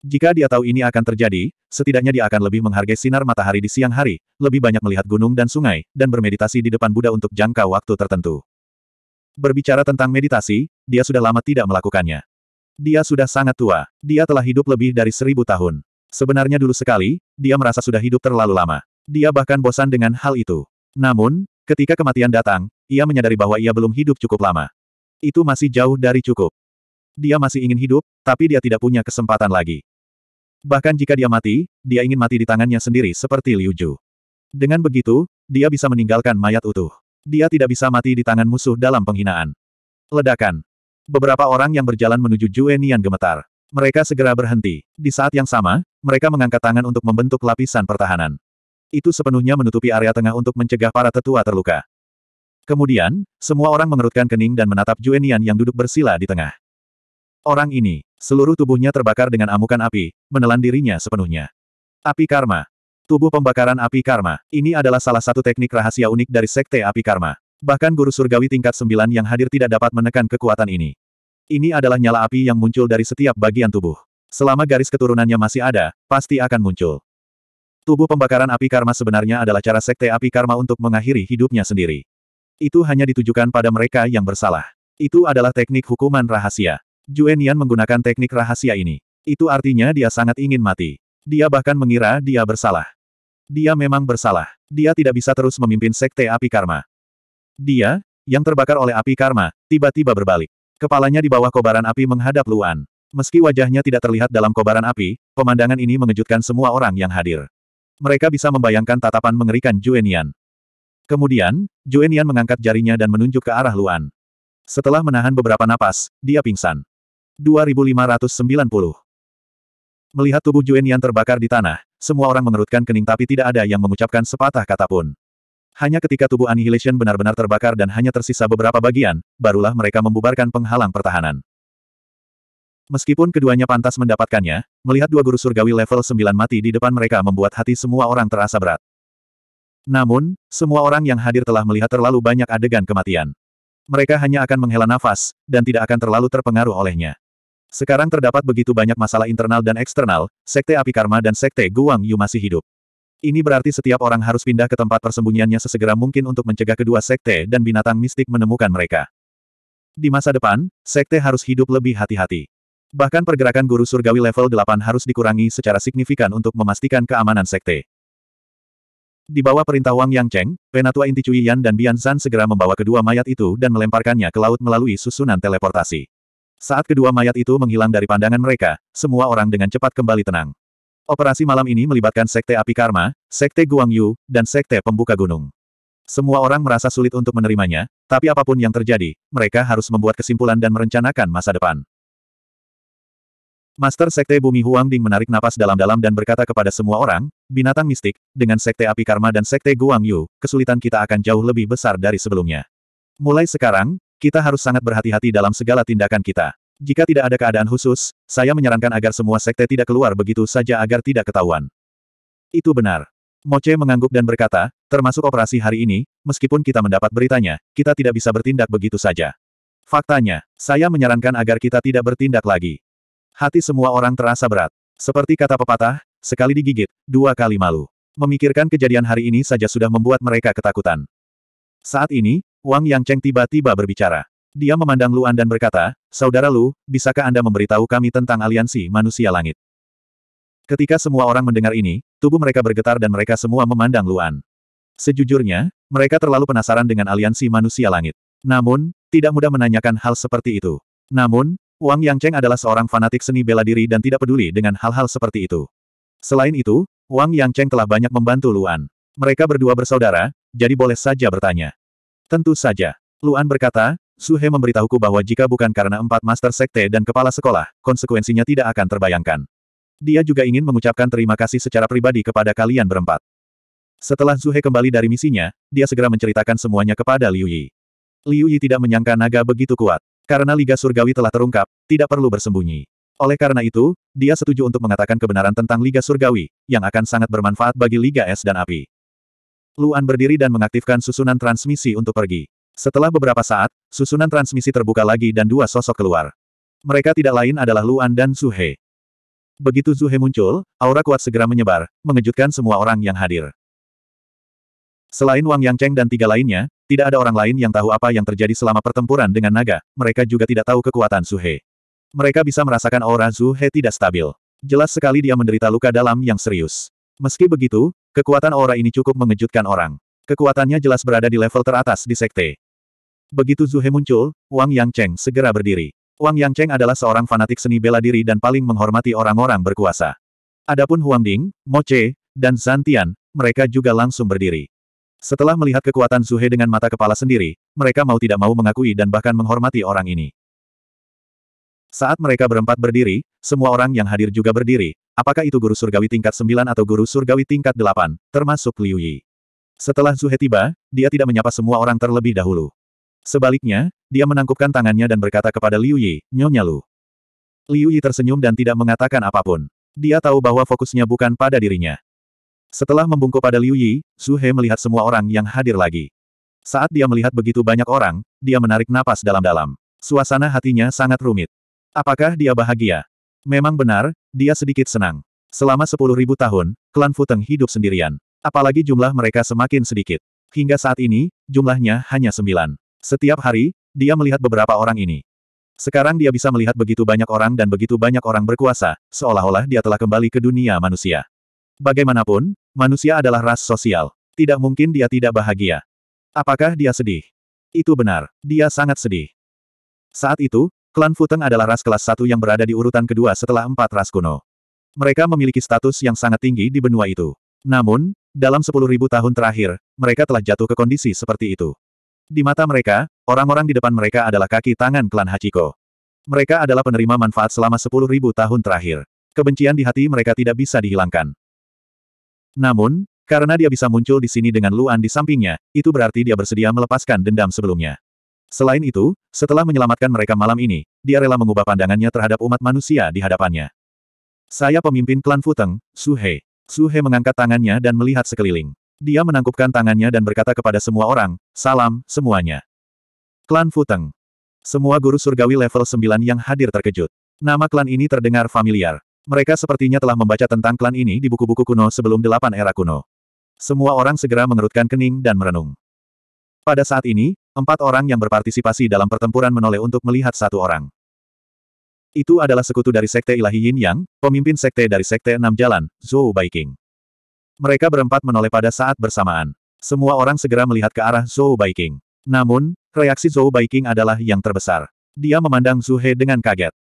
Jika dia tahu ini akan terjadi, setidaknya dia akan lebih menghargai sinar matahari di siang hari, lebih banyak melihat gunung dan sungai, dan bermeditasi di depan Buddha untuk jangka waktu tertentu. Berbicara tentang meditasi, dia sudah lama tidak melakukannya. Dia sudah sangat tua, dia telah hidup lebih dari seribu tahun. Sebenarnya dulu sekali, dia merasa sudah hidup terlalu lama. Dia bahkan bosan dengan hal itu. Namun, ketika kematian datang, ia menyadari bahwa ia belum hidup cukup lama. Itu masih jauh dari cukup. Dia masih ingin hidup, tapi dia tidak punya kesempatan lagi. Bahkan jika dia mati, dia ingin mati di tangannya sendiri seperti Liu Ju. Dengan begitu, dia bisa meninggalkan mayat utuh. Dia tidak bisa mati di tangan musuh dalam penghinaan. Ledakan. Beberapa orang yang berjalan menuju Jue Nian gemetar. Mereka segera berhenti. Di saat yang sama, mereka mengangkat tangan untuk membentuk lapisan pertahanan. Itu sepenuhnya menutupi area tengah untuk mencegah para tetua terluka. Kemudian, semua orang mengerutkan kening dan menatap Juenian yang duduk bersila di tengah. Orang ini, seluruh tubuhnya terbakar dengan amukan api, menelan dirinya sepenuhnya. Api Karma. Tubuh pembakaran api Karma. Ini adalah salah satu teknik rahasia unik dari Sekte Api Karma. Bahkan guru surgawi tingkat sembilan yang hadir tidak dapat menekan kekuatan ini. Ini adalah nyala api yang muncul dari setiap bagian tubuh. Selama garis keturunannya masih ada, pasti akan muncul. Tubuh pembakaran api karma sebenarnya adalah cara sekte api karma untuk mengakhiri hidupnya sendiri. Itu hanya ditujukan pada mereka yang bersalah. Itu adalah teknik hukuman rahasia. Juenian menggunakan teknik rahasia ini. Itu artinya dia sangat ingin mati. Dia bahkan mengira dia bersalah. Dia memang bersalah. Dia tidak bisa terus memimpin sekte api karma. Dia, yang terbakar oleh api karma, tiba-tiba berbalik. Kepalanya di bawah kobaran api menghadap Luan. Meski wajahnya tidak terlihat dalam kobaran api, pemandangan ini mengejutkan semua orang yang hadir. Mereka bisa membayangkan tatapan mengerikan Juenian. Kemudian, Juenian mengangkat jarinya dan menunjuk ke arah Luan. Setelah menahan beberapa napas, dia pingsan. 2590 Melihat tubuh Juenian terbakar di tanah, semua orang mengerutkan kening tapi tidak ada yang mengucapkan sepatah kata pun. Hanya ketika tubuh Annihilation benar-benar terbakar dan hanya tersisa beberapa bagian, barulah mereka membubarkan penghalang pertahanan. Meskipun keduanya pantas mendapatkannya, melihat dua guru surgawi level 9 mati di depan mereka membuat hati semua orang terasa berat. Namun, semua orang yang hadir telah melihat terlalu banyak adegan kematian. Mereka hanya akan menghela nafas, dan tidak akan terlalu terpengaruh olehnya. Sekarang terdapat begitu banyak masalah internal dan eksternal, Sekte Api Karma dan Sekte Guang Yu masih hidup. Ini berarti setiap orang harus pindah ke tempat persembunyiannya sesegera mungkin untuk mencegah kedua sekte dan binatang mistik menemukan mereka. Di masa depan, sekte harus hidup lebih hati-hati. Bahkan pergerakan guru surgawi level 8 harus dikurangi secara signifikan untuk memastikan keamanan sekte. Di bawah perintah Wang Yangcheng, Penatua Inti Cui Yan dan Bian Zhan segera membawa kedua mayat itu dan melemparkannya ke laut melalui susunan teleportasi. Saat kedua mayat itu menghilang dari pandangan mereka, semua orang dengan cepat kembali tenang. Operasi malam ini melibatkan Sekte Api Karma, Sekte Guang Yu, dan Sekte Pembuka Gunung. Semua orang merasa sulit untuk menerimanya, tapi apa pun yang terjadi, mereka harus membuat kesimpulan dan merencanakan masa depan. Master Sekte Bumi Huang Ding menarik napas dalam-dalam dan berkata kepada semua orang, binatang mistik, dengan Sekte Api Karma dan Sekte Guang Yu, kesulitan kita akan jauh lebih besar dari sebelumnya. Mulai sekarang, kita harus sangat berhati-hati dalam segala tindakan kita. Jika tidak ada keadaan khusus, saya menyarankan agar semua sekte tidak keluar begitu saja agar tidak ketahuan. Itu benar. Moche mengangguk dan berkata, termasuk operasi hari ini, meskipun kita mendapat beritanya, kita tidak bisa bertindak begitu saja. Faktanya, saya menyarankan agar kita tidak bertindak lagi. Hati semua orang terasa berat. Seperti kata pepatah, sekali digigit, dua kali malu. Memikirkan kejadian hari ini saja sudah membuat mereka ketakutan. Saat ini, Wang Yangcheng tiba-tiba berbicara. Dia memandang Luan dan berkata, Saudara Lu, bisakah Anda memberitahu kami tentang aliansi manusia langit? Ketika semua orang mendengar ini, tubuh mereka bergetar dan mereka semua memandang Luan. Sejujurnya, mereka terlalu penasaran dengan aliansi manusia langit. Namun, tidak mudah menanyakan hal seperti itu. Namun, Wang Yangcheng adalah seorang fanatik seni bela diri dan tidak peduli dengan hal-hal seperti itu. Selain itu, Wang Yangcheng telah banyak membantu Luan. Mereka berdua bersaudara, jadi boleh saja bertanya. Tentu saja. Luan berkata, Su He memberitahuku bahwa jika bukan karena empat master sekte dan kepala sekolah, konsekuensinya tidak akan terbayangkan. Dia juga ingin mengucapkan terima kasih secara pribadi kepada kalian berempat. Setelah Su He kembali dari misinya, dia segera menceritakan semuanya kepada Liu Yi. Liu Yi tidak menyangka naga begitu kuat. Karena Liga Surgawi telah terungkap, tidak perlu bersembunyi. Oleh karena itu, dia setuju untuk mengatakan kebenaran tentang Liga Surgawi, yang akan sangat bermanfaat bagi Liga Es dan Api. Luan berdiri dan mengaktifkan susunan transmisi untuk pergi. Setelah beberapa saat, susunan transmisi terbuka lagi dan dua sosok keluar. Mereka tidak lain adalah Luan dan Zuhe. Begitu Zuhe muncul, aura kuat segera menyebar, mengejutkan semua orang yang hadir. Selain Wang Yangcheng dan tiga lainnya, tidak ada orang lain yang tahu apa yang terjadi selama pertempuran dengan naga, mereka juga tidak tahu kekuatan Su He. Mereka bisa merasakan aura Su He tidak stabil. Jelas sekali dia menderita luka dalam yang serius. Meski begitu, kekuatan aura ini cukup mengejutkan orang. Kekuatannya jelas berada di level teratas di sekte. Begitu Zu He muncul, Wang Yangcheng segera berdiri. Wang Yangcheng adalah seorang fanatik seni bela diri dan paling menghormati orang-orang berkuasa. Adapun Huang Ding, Mo Che, dan Zantian, mereka juga langsung berdiri. Setelah melihat kekuatan Zuhe dengan mata kepala sendiri, mereka mau tidak mau mengakui dan bahkan menghormati orang ini. Saat mereka berempat berdiri, semua orang yang hadir juga berdiri, apakah itu guru surgawi tingkat 9 atau guru surgawi tingkat 8, termasuk Liu Yi. Setelah Zuhe tiba, dia tidak menyapa semua orang terlebih dahulu. Sebaliknya, dia menangkupkan tangannya dan berkata kepada Liu Yi, Nyonya Lu. Liu Yi tersenyum dan tidak mengatakan apa pun. Dia tahu bahwa fokusnya bukan pada dirinya. Setelah membungkuk pada Liu Yi, Su He melihat semua orang yang hadir lagi. Saat dia melihat begitu banyak orang, dia menarik napas dalam-dalam. Suasana hatinya sangat rumit. Apakah dia bahagia? Memang benar, dia sedikit senang. Selama sepuluh ribu tahun, klan Futeng hidup sendirian. Apalagi jumlah mereka semakin sedikit. Hingga saat ini, jumlahnya hanya sembilan. Setiap hari, dia melihat beberapa orang ini. Sekarang dia bisa melihat begitu banyak orang dan begitu banyak orang berkuasa, seolah-olah dia telah kembali ke dunia manusia. Bagaimanapun, manusia adalah ras sosial. Tidak mungkin dia tidak bahagia. Apakah dia sedih? Itu benar, dia sangat sedih. Saat itu, klan Futeng adalah ras kelas satu yang berada di urutan kedua setelah empat ras kuno. Mereka memiliki status yang sangat tinggi di benua itu. Namun, dalam sepuluh ribu tahun terakhir, mereka telah jatuh ke kondisi seperti itu. Di mata mereka, orang-orang di depan mereka adalah kaki tangan klan Hachiko. Mereka adalah penerima manfaat selama sepuluh ribu tahun terakhir. Kebencian di hati mereka tidak bisa dihilangkan. Namun, karena dia bisa muncul di sini dengan Luan di sampingnya, itu berarti dia bersedia melepaskan dendam sebelumnya. Selain itu, setelah menyelamatkan mereka malam ini, dia rela mengubah pandangannya terhadap umat manusia di hadapannya. Saya pemimpin klan Futeng, Su He. Su He mengangkat tangannya dan melihat sekeliling. Dia menangkupkan tangannya dan berkata kepada semua orang, Salam, semuanya. Klan Futeng. Semua guru surgawi level 9 yang hadir terkejut. Nama klan ini terdengar familiar. Mereka sepertinya telah membaca tentang klan ini di buku-buku kuno sebelum delapan era kuno. Semua orang segera mengerutkan kening dan merenung. Pada saat ini, empat orang yang berpartisipasi dalam pertempuran menoleh untuk melihat satu orang. Itu adalah sekutu dari Sekte Ilahi Yin Yang, pemimpin Sekte dari Sekte Enam Jalan, Zhou Baiking. Mereka berempat menoleh pada saat bersamaan. Semua orang segera melihat ke arah Zhou Baiking. Namun, reaksi Zhou Baiking adalah yang terbesar. Dia memandang Zhu He dengan kaget.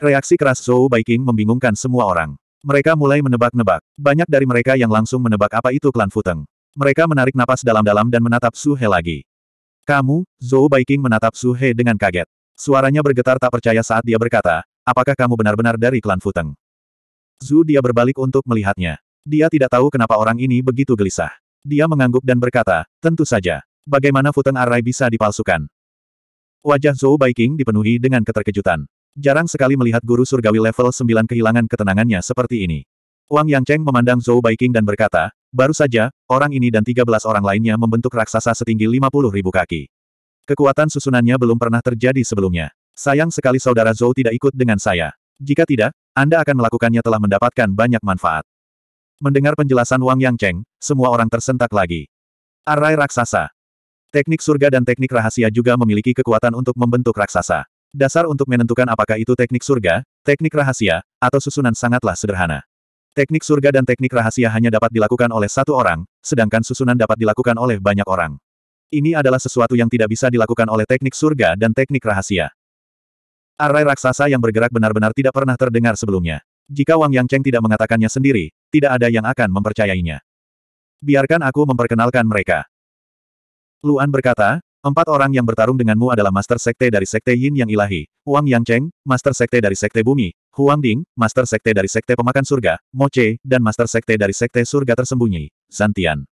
Reaksi keras Zhou Baiking membingungkan semua orang. Mereka mulai menebak-nebak. Banyak dari mereka yang langsung menebak apa itu klan Futeng. Mereka menarik napas dalam-dalam dan menatap Su He lagi. Kamu, Zhou Baiking menatap Su He dengan kaget. Suaranya bergetar tak percaya saat dia berkata, apakah kamu benar-benar dari klan Futeng? Zhu dia berbalik untuk melihatnya. Dia tidak tahu kenapa orang ini begitu gelisah. Dia mengangguk dan berkata, tentu saja. Bagaimana Futeng Arai bisa dipalsukan? Wajah Zhou Baiking dipenuhi dengan keterkejutan. Jarang sekali melihat guru surgawi level 9 kehilangan ketenangannya seperti ini. Wang Yangcheng memandang Zhou Baiking dan berkata, baru saja, orang ini dan 13 orang lainnya membentuk raksasa setinggi 50 ribu kaki. Kekuatan susunannya belum pernah terjadi sebelumnya. Sayang sekali saudara Zhou tidak ikut dengan saya. Jika tidak, Anda akan melakukannya telah mendapatkan banyak manfaat. Mendengar penjelasan Wang Yangcheng, semua orang tersentak lagi. Arai raksasa. Teknik surga dan teknik rahasia juga memiliki kekuatan untuk membentuk raksasa. Dasar untuk menentukan apakah itu teknik surga, teknik rahasia, atau susunan sangatlah sederhana. Teknik surga dan teknik rahasia hanya dapat dilakukan oleh satu orang, sedangkan susunan dapat dilakukan oleh banyak orang. Ini adalah sesuatu yang tidak bisa dilakukan oleh teknik surga dan teknik rahasia. Arai raksasa yang bergerak benar-benar tidak pernah terdengar sebelumnya. Jika Wang Yangcheng tidak mengatakannya sendiri, tidak ada yang akan mempercayainya. Biarkan aku memperkenalkan mereka. Luan berkata, Empat orang yang bertarung denganmu adalah Master Sekte dari Sekte Yin Yang Ilahi, Wang Yangcheng, Master Sekte dari Sekte Bumi, Huang Ding, Master Sekte dari Sekte Pemakan Surga, Mo Che, dan Master Sekte dari Sekte Surga Tersembunyi, Zantian.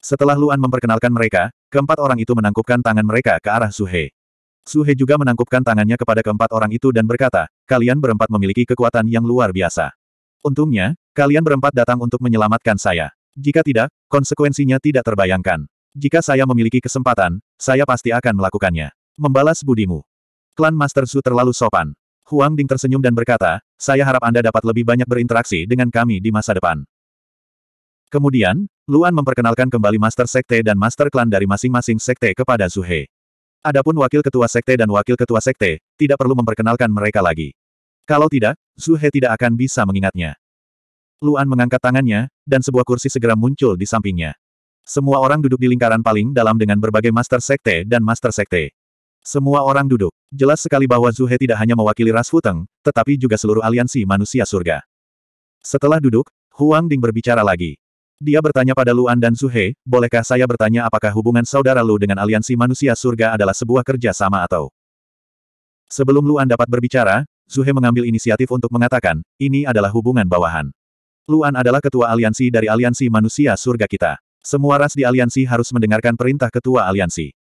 Setelah Luan memperkenalkan mereka, keempat orang itu menangkupkan tangan mereka ke arah Suhe. Suhe juga menangkupkan tangannya kepada keempat orang itu dan berkata, kalian berempat memiliki kekuatan yang luar biasa. Untungnya, kalian berempat datang untuk menyelamatkan saya. Jika tidak, konsekuensinya tidak terbayangkan. Jika saya memiliki kesempatan, saya pasti akan melakukannya. Membalas budimu. Klan Master Su terlalu sopan. Huang Ding tersenyum dan berkata, saya harap Anda dapat lebih banyak berinteraksi dengan kami di masa depan. Kemudian, Luan memperkenalkan kembali Master Sekte dan Master Klan dari masing-masing sekte kepada Su He. Adapun Wakil Ketua Sekte dan Wakil Ketua Sekte, tidak perlu memperkenalkan mereka lagi. Kalau tidak, Su He tidak akan bisa mengingatnya. Luan mengangkat tangannya, dan sebuah kursi segera muncul di sampingnya. Semua orang duduk di lingkaran paling dalam dengan berbagai master sekte dan master sekte. Semua orang duduk. Jelas sekali bahwa Zuhe tidak hanya mewakili ras Futeng, tetapi juga seluruh aliansi manusia surga. Setelah duduk, Huang Ding berbicara lagi. Dia bertanya pada Luan dan Zuhe, bolehkah saya bertanya apakah hubungan saudara Lu dengan aliansi manusia surga adalah sebuah kerja sama atau... Sebelum Luan dapat berbicara, Zuhe mengambil inisiatif untuk mengatakan, ini adalah hubungan bawahan. Luan adalah ketua aliansi dari aliansi manusia surga kita. Semua ras di aliansi harus mendengarkan perintah ketua aliansi.